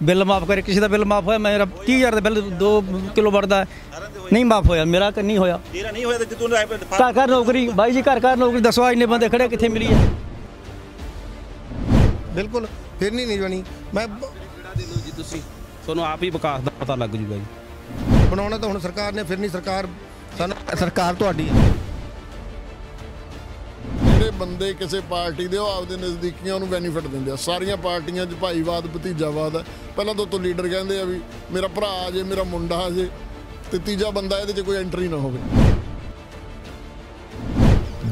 Bill ਮਾਫ ਕਰੇ ਕਿਸੇ ਦਾ ਬਿੱਲ ਮਾਫ ਹੋਇਆ ਮੇਰਾ 30000 ਦਾ ਬਿੱਲ 2 ਕਿਲੋ ਵੜਦਾ। ਨਹੀਂ ਮਾਫ ਹੋਇਆ ਮੇਰਾ ਕ- ਨਹੀਂ ਹੋਇਆ? ਤੇਰਾ ਨਹੀਂ ਹੋਇਆ ਤੇ ਤੂੰ ਘਰ ਘਰ ਨੌਕਰੀ ਬਾਈ ਜੀ ਘਰ ਘਰ ਨੌਕਰੀ ਦੱਸੋ ਇੰਨੇ ਬੰਦੇ ਖੜੇ ਕਿੱਥੇ ਮਿਲੀ ਹੈ? ਬਿਲਕੁਲ ਫਿਰ ਨਹੀਂ ਨਹੀਂ ਬਣੀ ਮੈਂ ਜੀ ਤੁਸੀਂ ਤੁਹਾਨੂੰ ਆਪ ਹੀ ਵਿਕਾਸ ਦਾ ਪਤਾ ਲੱਗ ਜੂਗਾ ਜੀ। ਬਣਾਉਣਾ ਤਾਂ ਹੁਣ ਸਰਕਾਰ ਨੇ ਫਿਰ ਨਹੀਂ ਸਰਕਾਰ ਸਾਨੂੰ ਸਰਕਾਰ ਤੁਹਾਡੀ ਹੈ। ਜਿਹੜੇ ਬੰਦੇ ਕਿਸੇ ਪਾਰਟੀ ਦੇ ਉਹ ਆਪਦੇ ਨਜ਼ਦੀਕੀਆਂ ਨੂੰ ਬੈਨੀਫਿਟ ਦਿੰਦੇ ਆ। ਸਾਰੀਆਂ ਪਾਰਟੀਆਂ 'ਚ ਭਾਈਵਾਦ ਭਤੀਜਾਵਾਦ ਆ ਪਹਿਲਾਂ ਤੋਂ ਤੋਂ ਲੀਡਰ ਕਹਿੰਦੇ ਆ ਵੀ ਮੇਰਾ ਭਰਾ ਆ ਜੇ ਮੇਰਾ ਮੁੰਡਾ ਆ ਜੇ ਤੇ ਤੀਜਾ ਬੰਦਾ ਇਹਦੇ 'ਚ ਕੋਈ ਐਂਟਰੀ ਨਾ ਹੋਵੇ।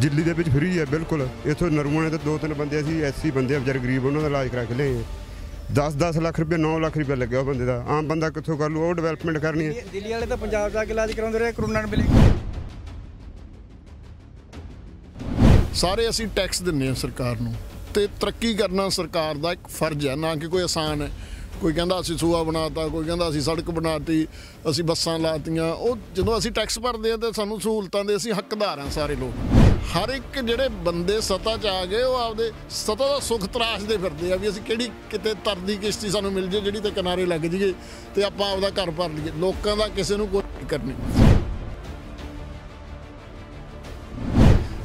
ਦਿੱਲੀ ਦੇ ਵਿੱਚ ਫ੍ਰੀ ਹੈ ਬਿਲਕੁਲ। ਇੱਥੋਂ ਨਰੂਆਣੇ ਤੇ ਦੋ ਤਿੰਨ ਬੰਦੇ ਅਸੀਂ ਐਸਸੀ ਬੰਦੇ ਆ ਵਿਚਾਰੇ ਗਰੀਬ ਉਹਨਾਂ ਦਾ ਇਲਾਜ ਕਰਾ ਕੇ ਲਏ 10-10 ਲੱਖ ਰੁਪਏ 9 ਲੱਖ ਰੁਪਏ ਲੱਗਿਆ ਉਹ ਬੰਦੇ ਦਾ। ਆਮ ਬੰਦਾ ਕਿੱਥੋਂ ਕਰ ਲੂ? ਉਹ ਡਿਵੈਲਪਮੈਂਟ ਕਰਨੀ ਹੈ। ਦਿੱਲੀ ਵਾਲੇ ਤਾਂ ਪੰਜਾਬ ਜਾ ਕੇ ਇਲਾਜ ਕਰਾਉਂਦੇ ਰਹੇ ਕਰੋਨਾ ਨੂੰ ਮਿਲੇ ਸਾਰੇ ਅਸੀਂ ਟੈਕਸ ਦਿੰਨੇ ਆ ਸਰਕਾਰ ਨੂੰ ਤੇ ਤਰੱਕੀ ਕਰਨਾ ਸਰਕਾਰ ਦਾ ਇੱਕ ਫਰਜ਼ ਹੈ, ਨਾ ਕਿ ਕੋਈ ਆਸਾਨ ਹੈ। ਕੋਈ ਕਹਿੰਦਾ ਅਸੀਂ ਸੂਆ ਬਣਾਤਾ, ਕੋਈ ਕਹਿੰਦਾ ਅਸੀਂ ਸੜਕ ਬਣਾਤੀ, ਅਸੀਂ ਬੱਸਾਂ ਲਾਤੀਆਂ। ਉਹ ਜਦੋਂ ਅਸੀਂ ਟੈਕਸ ਭਰਦੇ ਆ ਤੇ ਸਾਨੂੰ ਸਹੂਲਤਾਂ ਦੇ ਅਸੀਂ ਹੱਕਦਾਰ ਆ ਸਾਰੇ ਲੋਕ। ਹਰ ਇੱਕ ਜਿਹੜੇ ਬੰਦੇ ਸੱਤਾ 'ਚ ਆ ਗਏ, ਉਹ ਆਪਦੇ ਸੱਤਾ ਦਾ ਸੁੱਖ ਤਰਾਸ਼ਦੇ ਫਿਰਦੇ ਆ ਵੀ ਅਸੀਂ ਕਿਹੜੀ ਕਿਤੇ ਤਰਦੀ ਕਿਸ਼ਤੀ ਸਾਨੂੰ ਮਿਲ ਜੇ, ਜਿਹੜੀ ਤੇ ਕਿਨਾਰੇ ਲੱਗ ਜਾਈਏ ਤੇ ਆਪਾਂ ਆਪਦਾ ਘਰ ਭਰ ਲਈਏ। ਲੋਕਾਂ ਦਾ ਕਿਸੇ ਨੂੰ ਕੋਈ ਫਿਕਰ ਨਹੀਂ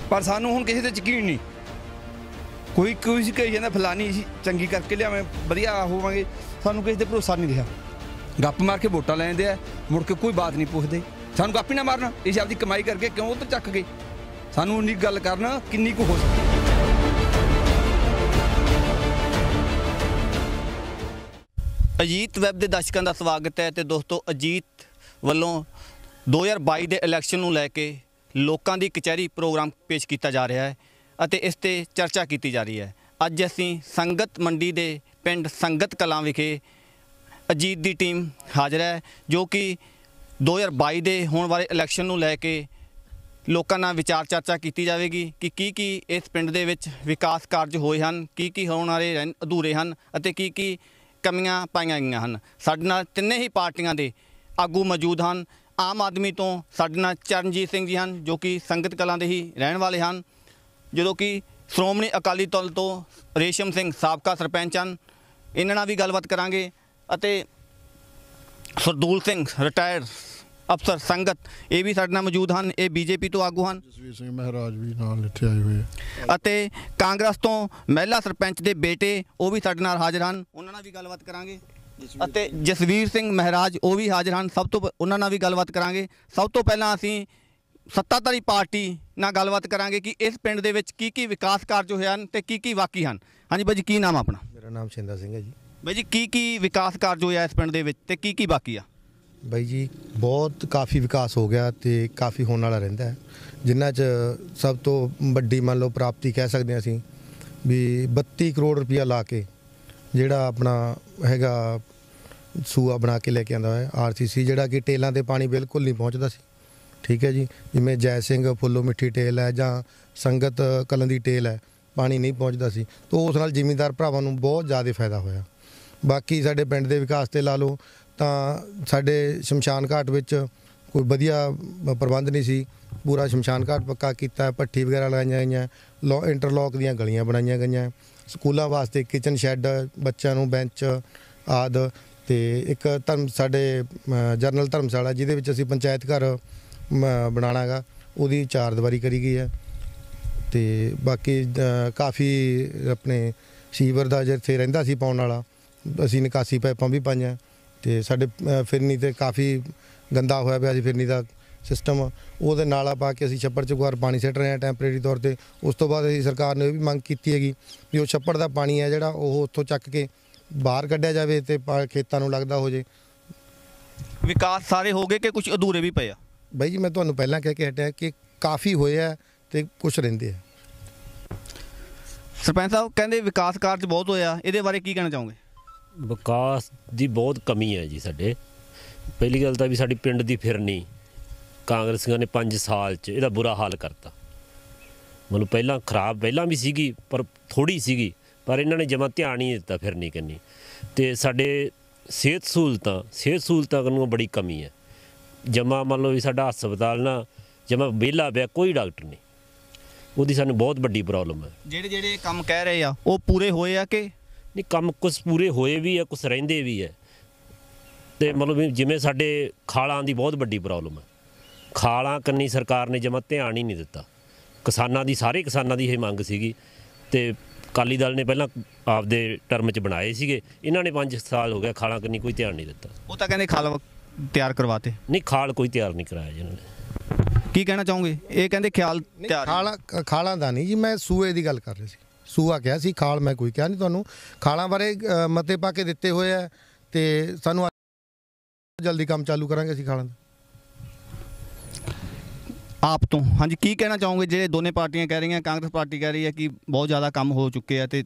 ਪਰ ਸਾਨੂੰ ਹੁਣ ਕਿਸੇ ਤੇ ਯਕੀਨ ਨਹੀਂ। ਕੋਈ ਕੋਈ ਕਹੀ ਜਾਂਦਾ, ਫਲਾਨੀ ਅਸੀਂ ਚੰਗੀ ਕਰਕੇ ਲਿਆਵੇਂ, ਵਧੀਆ ਹੋਵਾਂਗੇ। ਸਾਨੂੰ ਕਿਸੇ ਤੇ ਭਰੋਸਾ ਨਹੀਂ ਰਿਹਾ। ਗੱਪ ਮਾਰ ਕੇ ਵੋਟਾਂ ਲੈਂਦੇ ਆ ਮੁੜ ਕੇ ਕੋਈ ਬਾਤ ਨਹੀਂ ਪੁੱਛਦੇ। ਸਾਨੂੰ ਗੱਪ ਹੀ ਨਾ ਮਾਰਨਾ ਇਸ ਆਪਦੀ ਕਮਾਈ ਕਰਕੇ ਕਿਉਂ ਉੱਧਰ ਚੱਕ ਗਏ? ਸਾਨੂੰ ਉਨੀ ਕੁ ਗੱਲ ਕਰਨਾ ਕਿੰਨੀ ਕੁ ਹੋ ਸਕਦੀ ਅਜੀਤ ਵੈਬ ਦੇ ਦਰਸ਼ਕਾਂ ਦਾ ਸਵਾਗਤ ਹੈ ਤੇ ਦੋਸਤੋ, ਅਜੀਤ ਵੱਲੋਂ 2022 ਦੇ ਇਲੈਕਸ਼ਨ ਨੂੰ ਲੈ ਕੇ ਲੋਕਾਂ ਦੀ ਕਚਹਿਰੀ ਪ੍ਰੋਗਰਾਮ ਪੇਸ਼ ਕੀਤਾ ਜਾ ਰਿਹਾ ਹੈ ਅਤੇ ਇਸ ਤੇ ਚਰਚਾ ਕੀਤੀ ਜਾ ਰਹੀ ਹੈ। ਅੱਜ ਅਸੀਂ ਸੰਗਤ ਮੰਡੀ ਦੇ ਪਿੰਡ ਸੰਗਤ ਕਲਾਂ ਵਿਖੇ ਅਜੀਤ ਦੀ ਟੀਮ ਹਾਜ਼ਰ ਹੈ, ਜੋ ਕਿ 2022 ਦੇ ਹੋਣ ਵਾਲੇ ਇਲੈਕਸ਼ਨ ਨੂੰ ਲੈ ਕੇ ਲੋਕਾਂ ਨਾਲ ਵਿਚਾਰ ਚਰਚਾ ਕੀਤੀ ਜਾਵੇਗੀ ਕਿ ਕੀ ਕੀ ਇਸ ਪਿੰਡ ਦੇ ਵਿੱਚ ਵਿਕਾਸ ਕਾਰਜ ਹੋਏ ਹਨ, ਕੀ ਕੀ ਹੋਣ ਵਾਲੇ ਰਹਿਣ- ਅਧੂਰੇ ਹਨ ਅਤੇ ਕੀ ਕੀ ਕਮੀਆਂ ਪਾਈਆਂ ਗਈਆਂ ਹਨ। ਸਾਡੇ ਨਾਲ ਤਿੰਨੇ ਹੀ ਪਾਰਟੀਆਂ ਦੇ ਆਗੂ ਮੌਜੂਦ ਹਨ। ਆਮ ਆਦਮੀ ਤੋਂ ਸਾਡੇ ਨਾਲ ਚਰਨਜੀਤ ਸਿੰਘ ਜੀ ਹਨ ਜੋ ਕਿ ਸੰਗਤ ਕਲਾਂ ਦੇ ਹੀ ਰਹਿਣ ਵਾਲੇ ਹਨ। ਜਦੋਂ ਕਿ ਸ਼੍ਰੋਮਣੀ ਅਕਾਲੀ ਦਲ ਤੋਂ ਰੇਸ਼ਮ ਸਿੰਘ ਸਾਬਕਾ ਸਰਪੰਚ ਹਨ ਇਹਨਾਂ ਨਾਲ ਵੀ ਗੱਲਬਾਤ ਕਰਾਂਗੇ ਅਤੇ ਸਰਦੂਲ ਸਿੰਘ ਰਿਟਾਇਰਡ ਅਫਸਰ ਸੰਗਤ ਇਹ ਵੀ ਸਾਡੇ ਨਾਲ ਮੌਜੂਦ ਹਨ ਇਹ ਬੀਜੇਪੀ ਤੋਂ ਆਗੂ ਹਨ। ਜਸਵੀਰ ਸਿੰਘ ਮਹਾਰਾਜ ਵੀ ਨਾਲ ਇੱਥੇ ਆਏ ਹੋਏ ਅਤੇ ਕਾਂਗਰਸ ਤੋਂ ਮਹਿਲਾ ਸਰਪੰਚ ਦੇ ਬੇਟੇ ਉਹ ਵੀ ਸਾਡੇ ਨਾਲ ਹਾਜ਼ਰ ਹਨ ਉਹਨਾਂ ਨਾਲ ਵੀ ਗੱਲਬਾਤ ਕਰਾਂਗੇ। ਅਤੇ ਜਸਵੀਰ ਸਿੰਘ ਮਹਾਰਾਜ ਉਹ ਵੀ ਹਾਜ਼ਰ ਹਨ। ਸਭ ਤੋਂ ਉਹਨਾਂ ਨਾਲ ਵੀ ਗੱਲਬਾਤ ਕਰਾਂਗੇ। ਸਭ ਤੋਂ ਪਹਿਲਾਂ ਅਸੀਂ ਸੱਤਾਧਾਰੀ ਪਾਰਟੀ ਨਾਲ ਗੱਲਬਾਤ ਕਰਾਂਗੇ ਕਿ ਇਸ ਪਿੰਡ ਦੇ ਵਿੱਚ ਕੀ ਕੀ ਵਿਕਾਸ ਕਾਰਜ ਹੋਏ ਹਨ ਤੇ ਕੀ ਕੀ ਬਾਕੀ ਹਨ। ਹਾਂਜੀ ਬਾਈ ਜੀ ਕੀ ਨਾਮ ਆਪਣਾ? ਮੇਰਾ ਨਾਮ ਸ਼ਿੰਦਾ ਸਿੰਘ ਹੈ ਜੀ। ਬਾਈ ਜੀ ਕੀ ਕੀ ਵਿਕਾਸ ਕਾਰਜ ਹੋਇਆ ਇਸ ਪਿੰਡ ਦੇ ਵਿੱਚ ਤੇ ਕੀ ਕੀ ਬਾਕੀ ਆ? ਬਾਈ ਜੀ ਬਹੁਤ ਕਾਫੀ ਵਿਕਾਸ ਹੋ ਗਿਆ ਤੇ ਕਾਫੀ ਹੋਣ ਵਾਲਾ ਰਹਿੰਦਾ ਹੈ। ਜਿਨ੍ਹਾਂ 'ਚ ਸਭ ਤੋਂ ਵੱਡੀ ਮੰਨ ਲਓ ਪ੍ਰਾਪਤੀ ਕਹਿ ਸਕਦੇ ਹਾਂ ਅਸੀਂ ਵੀ 32 ਕਰੋੜ ਰੁਪਇਆ ਲਾ ਕੇ ਜਿਹੜਾ ਆਪਣਾ ਹੈਗਾ ਸੂਆ ਬਣਾ ਕੇ ਲੈ ਕੇ ਆਂਦਾ ਹੈ ਆਰਸੀਸੀ ਜਿਹੜਾ ਕਿ ਟੇਲਾਂ ਤੇ ਪਾਣੀ ਬਿਲਕੁਲ ਨਹੀਂ ਪਹੁੰਚਦਾ ਸੀ। ਠੀਕ ਹੈ ਜੀ? ਜਿਵੇਂ ਜੈ ਸਿੰਘ ਫੁੱਲੋ ਮਿੱਠੀ ਟੇਲ ਹੈ ਜਾਂ ਸੰਗਤ ਕਲਾਂ ਦੀ ਟੇਲ ਹੈ, ਪਾਣੀ ਨਹੀਂ ਪਹੁੰਚਦਾ ਸੀ। ਤਾਂ ਉਸ ਨਾਲ ਜ਼ਿਮੀਂਦਾਰ ਭਰਾਵਾਂ ਨੂੰ ਬਹੁਤ ਜ਼ਿਆਦਾ ਫਾਇਦਾ ਹੋਇਆ। ਬਾਕੀ ਸਾਡੇ ਪਿੰਡ ਦੇ ਵਿਕਾਸ ਤੇ ਲਾ ਲਓ, ਤਾਂ ਸਾਡੇ ਸ਼ਮਸ਼ਾਨ ਘਾਟ ਵਿੱਚ ਕੋਈ ਵਧੀਆ ਪ੍ਰਬੰਧ ਨਹੀਂ ਸੀ। ਪੂਰਾ ਸ਼ਮਸ਼ਾਨ ਘਾਟ ਪੱਕਾ ਕੀਤਾ ਪੱਠੀ ਵਗੈਰਾ ਲਗਾਈਆਂ ਗਈਆਂ, ਲੋ ਇੰਟਰਲੌਕ ਦੀਆਂ ਗਲੀਆਂ ਬਣਾਈਆਂ ਗਈਆਂ। ਸਕੂਲਾਂ ਵਾਸਤੇ ਕਿਚਨ ਸ਼ੈੱਡ ਬੱਚਿਆਂ ਨੂੰ ਬੈਂਚ ਆਦ ਤੇ ਇੱਕ ਧਰਮ ਸਾਡੇ ਅ, ਜਰਨਲ ਧਰਮਸ਼ਾਲਾ ਜਿਹਦੇ ਵਿੱਚ ਅਸੀਂ ਪੰਚਾਇਤ ਘਰ ਮ, ਬਣਾਉਣਾ ਹੈਗਾ ਉਹਦੀ ਚਾਰ ਦੀਵਾਰੀ ਕਰੀ ਗਈ ਹੈ। ਤੇ ਬਾਕੀ ਕਾਫੀ ਆਪਣੇ ਸੀਵਰ ਦਾ ਜਿੱਥੇ ਰਹਿੰਦਾ ਸੀ ਪਾਉਣ ਵਾਲਾ ਅਸੀਂ ਨਿਕਾਸੀ ਪਾਈਪਾਂ ਵੀ ਪਾਈਆਂ। ਤੇ ਸਾਡੇ ਫਿਰਨੀ ਤੇ ਕਾਫੀ ਗੰਦਾ ਹੋਇਆ ਪਿਆ ਸੀ ਫਿਰਨੀ ਦਾ ਸਿਸਟਮ ਉਹਦੇ ਨਾਲਾ ਪਾ ਕੇ ਅਸੀਂ ਛੱਪੜ ਚ ਗੁਆਰ ਪਾਣੀ ਸਿੱਟ ਰਹੇ ਹਾਂ ਟੈਂਪਰੇਰੀ ਤੌਰ ਤੇ। ਉਸ ਤੋਂ ਬਾਅਦ ਅਸੀਂ ਸਰਕਾਰ ਨੇ ਇਹ ਵੀ ਮੰਗ ਕੀਤੀ ਹੈਗੀ ਵੀ ਉਹ ਛੱਪੜ ਦਾ ਪਾਣੀ ਹੈ ਜਿਹੜਾ ਉਹ ਉੱਥੋਂ ਚੱਕ ਕੇ ਬਾਹਰ ਕੱਢਿਆ ਜਾਵੇ ਤੇ ਪਾ- ਖੇਤਾਂ ਨੂੰ ਲੱਗਦਾ ਹੋ ਜੇ। ਵਿਕਾਸ ਸਾਰੇ ਹੋ ਗਏ ਕਿ ਕੁਝ ਅਧੂਰੇ ਵੀ ਪਏ ਆ? ਬਾਈ ਜੀ ਮੈਂ ਤੁਹਾਨੂੰ ਪਹਿਲਾਂ ਕਹਿ ਕੇ ਹਟਿਆ ਕਿ ਕਾਫੀ ਹੋਏ ਆ ਤੇ ਕੁਝ ਰਹਿੰਦੇ ਆ। ਸਰਪੰਚ ਸਾਹਿਬ ਕਹਿੰਦੇ ਵਿਕਾਸ ਕਾਰਜ ਬਹੁਤ ਹੋਇਆ ਇਹਦੇ ਬਾਰੇ ਕੀ ਕਹਿਣਾ ਚਾਹੋਗੇ? ਵਿਕਾਸ ਦੀ ਬਹੁਤ ਕਮੀ ਹੈ ਜੀ ਸਾਡੇ। ਪਹਿਲੀ ਗੱਲ ਤਾਂ ਵੀ ਸਾਡੀ ਪਿੰਡ ਦੀ ਫਿਰਨੀ ਕਾਂਗਰਸੀਆਂ ਨੇ 5 ਸਾਲ 'ਚ ਇਹਦਾ ਬੁਰਾ ਹਾਲ ਕਰਤਾ। ਮਤਲਬ ਪਹਿਲਾਂ ਖਰਾਬ ਪਹਿਲਾਂ ਵੀ ਸੀਗੀ ਪਰ ਥੋੜੀ ਸੀਗੀ। ਪਰ ਇਹਨਾਂ ਨੇ ਜਮਾ ਧਿਆਨ ਹੀ ਨਹੀਂ ਦਿੱਤਾ ਫਿਰਨੀ ਕੰਨੀ। ਤੇ ਸਾਡੇ ਸਿਹਤ ਸਹੂਲਤਾਂ ਸਿਹਤ ਸਹੂਲਤਾਂ ਨੂੰ ਬੜੀ ਕਮੀ ਹੈ। ਜਮਾ ਮੰਨ ਲਓ ਵੀ ਸਾਡਾ ਹਸਪਤਾਲ ਨਾ ਜਮਾ ਵਿਹਲਾ ਪਿਆ ਕੋਈ ਡਾਕਟਰ ਨਹੀਂ। ਉਹਦੀ ਸਾਨੂੰ ਬਹੁਤ ਵੱਡੀ ਪ੍ਰੋਬਲਮ ਹੈ। ਜਿਹੜੇ ਜਿਹੜੇ ਕੰਮ ਕਹਿ ਰਹੇ ਆ ਉਹ ਪੂਰੇ ਹੋਏ ਆ ਕਿ? ਨਹੀਂ ਕੰਮ ਕੁਝ ਪੂਰੇ ਹੋਏ ਵੀ ਆ ਕੁਝ ਰਹਿੰਦੇ ਵੀ ਹੈ ਤੇ ਮਤਲਬ ਵੀ ਜਿਵੇਂ ਸਾਡੇ ਖਾਲਾਂ ਦੀ ਬਹੁਤ ਵੱਡੀ ਪ੍ਰੋਬਲਮ ਹੈ। ਖਾਲਾਂ ਕੰਨੀ ਸਰਕਾਰ ਨੇ ਜਮਾ ਧਿਆਨ ਹੀ ਨਹੀਂ ਦਿੱਤਾ। ਕਿਸਾਨਾਂ ਦੀ ਸਾਰੇ ਕਿਸਾਨਾਂ ਦੀ ਇਹ ਮੰਗ ਸੀਗੀ ਤੇ ਅਕਾਲੀ ਦਲ ਨੇ ਪਹਿਲਾਂ ਆਪਦੇ ਟਰਮ 'ਚ ਬਣਾਏ ਸੀਗੇ। ਇਹਨਾਂ ਨੇ 5 ਸਾਲ ਹੋ ਗਏ ਖਾਲਾਂ ਕੰਨੀ ਕੋਈ ਧਿਆਨ ਨਹੀਂ ਦਿੱਤਾ। ਉਹ ਤਾਂ ਕਹਿੰਦੇ ਖਾਲ ਤਿਆਰ ਕਰਵਾਤੇ। ਨਹੀਂ ਖਾਲ ਕੋਈ ਤਿਆਰ ਨਹੀਂ ਕਰਾਇਆ ਜੀ ਇਹਨਾਂ ਨੇ। ਕੀ ਕਹਿਣਾ ਚਾਹੋਗੇ? ਇਹ ਕਹਿੰਦੇ ਖਿਆਲ ਤਿਆਰ ਖਾਲਾਂ ਖਾਲਾਂ ਦਾ ਨਹੀਂ ਜੀ ਮੈਂ ਸੂਏ ਦੀ ਗੱਲ ਕਰ ਰਿਹਾ ਸੀ। ਸੂਆ ਕਿਹਾ ਸੀ ਖਾਲ ਮੈਂ ਕੋਈ ਕਿਹਾ ਨਹੀਂ ਤੁਹਾਨੂੰ। ਖਾਲਾਂ ਬਾਰੇ ਮਤੇ ਪਾ ਕੇ ਦਿੱਤੇ ਹੋਏ ਆ ਤੇ ਸਾਨੂੰ ਜਲਦੀ ਕੰਮ ਚਾਲੂ ਕਰਾਂਗੇ ਅਸੀਂ ਖਾਲਾਂ ਦਾ। ਆਪ ਤੋਂ। ਹਾਂਜੀ ਕੀ ਕਹਿਣਾ ਚਾਹੋਗੇ? ਜਿਹੜੇ ਦੋਨੇ ਪਾਰਟੀਆਂ ਕਹਿ ਰਹੀਆਂ ਕਾਂਗਰਸ ਪਾਰਟੀ ਕਹਿ ਰਹੀ ਹੈ ਕਿ ਬਹੁਤ ਜ਼ਿਆਦਾ ਕੰਮ ਹੋ ਚੁੱਕੇ ਆ ਤੇ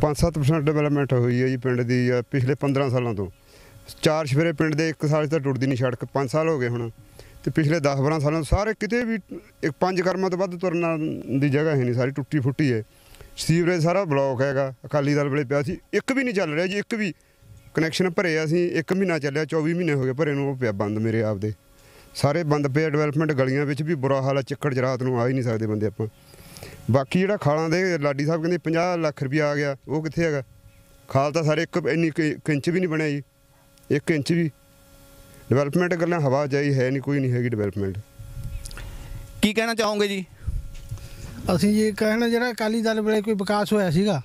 5-7% ਡਿਵੈਲਪਮੈਂਟ ਹੋਈ ਹੈ ਜੀ ਪਿੰਡ ਦੀ ਅ, ਪਿਛਲੇ 15 ਸਾਲਾਂ ਤੋਂ। ਚਾਰ ਸਵੇਰੇ ਪਿੰਡ ਦੇ ਇੱਕ ਸਾਲ 'ਚ ਤਾਂ ਟੁੱਟਦੀ ਨਹੀਂ ਸੜਕ 5 ਸਾਲ ਹੋ ਗਏ ਹੁਣ। ਤੇ ਪਿਛਲੇ 10-12 ਸਾਲਾਂ ਤੋਂ ਸਾਰੇ ਕਿਤੇ ਵੀ ਇੱਕ ਪੰਜ ਕਰਮਾਂ ਤੋਂ ਵੱਧ ਤੁਰਨ ਦੀ ਜਗ੍ਹਾ ਹੈ ਨਹੀਂ ਸਾਰੀ ਟੁੱਟੀ ਫੁੱਟੀ ਹੈ। ਸੀਵਰੇਜ ਸਾਰਾ ਬਲੌਕ ਹੈਗਾ ਅਕਾਲੀ ਦਲ ਵੇਲੇ ਪਿਆ ਸੀ ਇੱਕ ਵੀ ਨਹੀਂ ਚੱਲ ਰਿਹਾ ਜੀ ਇੱਕ ਵੀ ਕਨੈਕਸ਼ਨ ਭਰੇ ਅਸੀਂ ਇੱਕ ਮਹੀਨਾ ਚੱਲਿਆ 24 ਮਹੀਨੇ ਹੋ ਗਏ ਭਰੇ ਨੂੰ ਉਹ ਪਿਆ ਬੰਦ ਮੇਰੇ ਆਪ ਦੇ। ਸਾਰੇ ਬੰਦ ਪਏ ਡਿਵੈਲਪਮੈਂਟ ਗਲੀਆਂ ਵਿੱਚ ਵੀ ਬੁਰਾ ਹਾਲ ਹੈ ਚਿੱਕੜ 'ਚ ਰਾਤ ਨੂੰ ਆ ਹੀ ਨਹੀਂ ਸਕਦੇ ਬੰਦੇ ਆਪਾਂ। ਬਾਕੀ ਜਿਹੜਾ ਖਾਲਾਂ ਦੇ ਲਾਡੀ ਸਾਹਿਬ ਕਹਿੰਦੇ 50 ਲੱਖ ਰੁਪਇਆ ਆ ਗਿਆ ਉਹ ਕਿੱਥੇ ਹੈਗਾ? ਖਾਲ ਤਾਂ ਸਾਰੇ ਇੱਕ ਇੰਨੀ ਕੁ- ਇੱਕ ਇੰਚ ਵੀ ਨਹੀਂ ਬਣਿਆ ਜੀ ਇੱਕ ਇੰਚ ਵੀ। ਡਿਵੈਲਪਮੈਂਟ ਗੱਲਾਂ ਹਵਾ ਜਾਈ ਹੈ ਨਹੀਂ ਕੋਈ ਨਹੀਂ ਹੈਗੀ ਡਿਵੈਲਪਮੈਂਟ ਕੀ ਕਹਿਣਾ ਚਾਹੋਗੇ ਜੀ? ਅਸੀਂ ਇਹ ਕਹਿਣਾ ਜਿਹੜਾ ਅਕਾਲੀ ਦਲ ਵੇਲੇ ਕੋਈ ਵਿਕਾਸ ਹੋਇਆ ਸੀਗਾ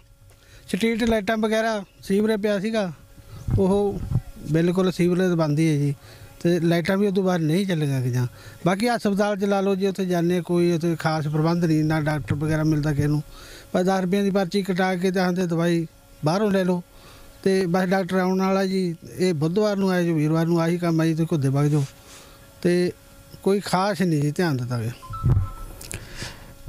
ਸਟਰੀਟ ਲਾਈਟਾਂ ਵਗੈਰਾ ਸੀਵਰੇਜ ਪਿਆ ਸੀਗਾ ਉਹ ਬਿਲਕੁਲ ਸੀਵਰੇਜ ਬੰਦ ਹੈ ਜੀ। ਤੇ ਲਾਈਟਾਂ ਵੀ ਉਦੋਂ ਬਾਅਦ ਨਹੀਂ ਚੱਲੀਆਂ ਗਈਆਂ। ਬਾਕੀ ਹਸਪਤਾਲ ਚ ਲਾ ਲਓ ਜੀ, ਉੱਥੇ ਜਾਂਦੇ ਕੋਈ, ਉੱਥੇ ਖਾਸ ਪ੍ਰਬੰਧ ਨਹੀਂ, ਨਾ ਡਾਕਟਰ ਵਗੈਰਾ ਮਿਲਦਾ ਕਿਸੇ ਨੂੰ। ਪਰ 10 ਰੁਪਏ ਦੀ ਪਰਚੀ ਕਟਾ ਕੇ ਤਾਂ ਆਂਦੇ ਦਵਾਈ ਬਾਹਰੋਂ ਲੈ ਲਓ। ਤੇ ਬਸ ਡਾਕਟਰ ਆਉਣ ਵਾਲਾ ਜੀ, ਇਹ ਬੁੱਧਵਾਰ ਨੂੰ ਆਏ ਜੀ, ਵੀਰਵਾਰ ਨੂੰ ਆਹੀ ਕੰਮ ਆ ਜੀ ਤੇ ਘੁੱਦੇ ਵਗ ਜਾਓ। ਤੇ ਕੋਈ ਖਾਸ ਨਹੀਂ ਜੀ ਧਿਆਨ ਦਿੱਤਾ ਗਿਆ।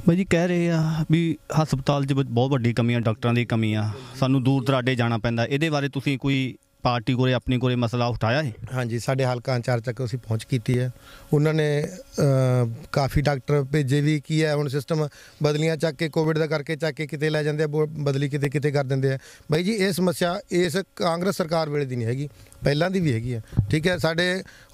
ਬਾਈ ਜੀ, ਕਹਿ ਰਹੇ ਆ ਵੀ ਹਸਪਤਾਲ 'ਚ ਬ- ਬਹੁਤ ਵੱਡੀ ਕਮੀ ਡਾਕਟਰਾਂ ਦੀ ਕਮੀ ਆ। ਸਾਨੂੰ ਦੂਰ ਦਰਾਡੇ ਜਾਣਾ ਪੈਂਦਾ। ਇਹਦੇ ਬਾਰੇ ਤੁਸੀਂ ਕੋਈ ਪਾਰਟੀ ਕੋਲੇ ਆਪਣੀ ਕੋਲੇ ਮਸਲਾ ਉਠਾਇਆ ਹੈ ਹਾਂਜੀ ਸਾਡੇ ਹਲਕਾ ਇੰਚਾਰਜ ਤੱਕ ਅਸੀਂ ਪਹੁੰਚ ਕੀਤੀ ਹੈ। ਉਹਨਾਂ ਨੇ ਕਾਫੀ ਡਾਕਟਰ ਭੇਜੇ ਵੀ ਕੀ ਹੈ ਹੁਣ ਸਿਸਟਮ ਬਦਲੀਆਂ ਚੱਕ ਕੇ ਕੋਵਿਡ ਦਾ ਕਰਕੇ ਚੱਕ ਕੇ ਕਿਤੇ ਲੈ ਜਾਂਦੇ ਆ ਬਦਲੀ ਕਿਤੇ ਕਿਤੇ ਕਰ ਦਿੰਦੇ ਆ। ਬਾਈ ਜੀ ਇਹ ਸਮੱਸਿਆ ਇਸ ਕਾਂਗਰਸ ਸਰਕਾਰ ਵੇਲੇ ਦੀ ਨਹੀਂ ਹੈਗੀ ਪਹਿਲਾਂ ਦੀ ਵੀ ਹੈਗੀ ਹੈ ਠੀਕ ਹੈ ਸਾਡੇ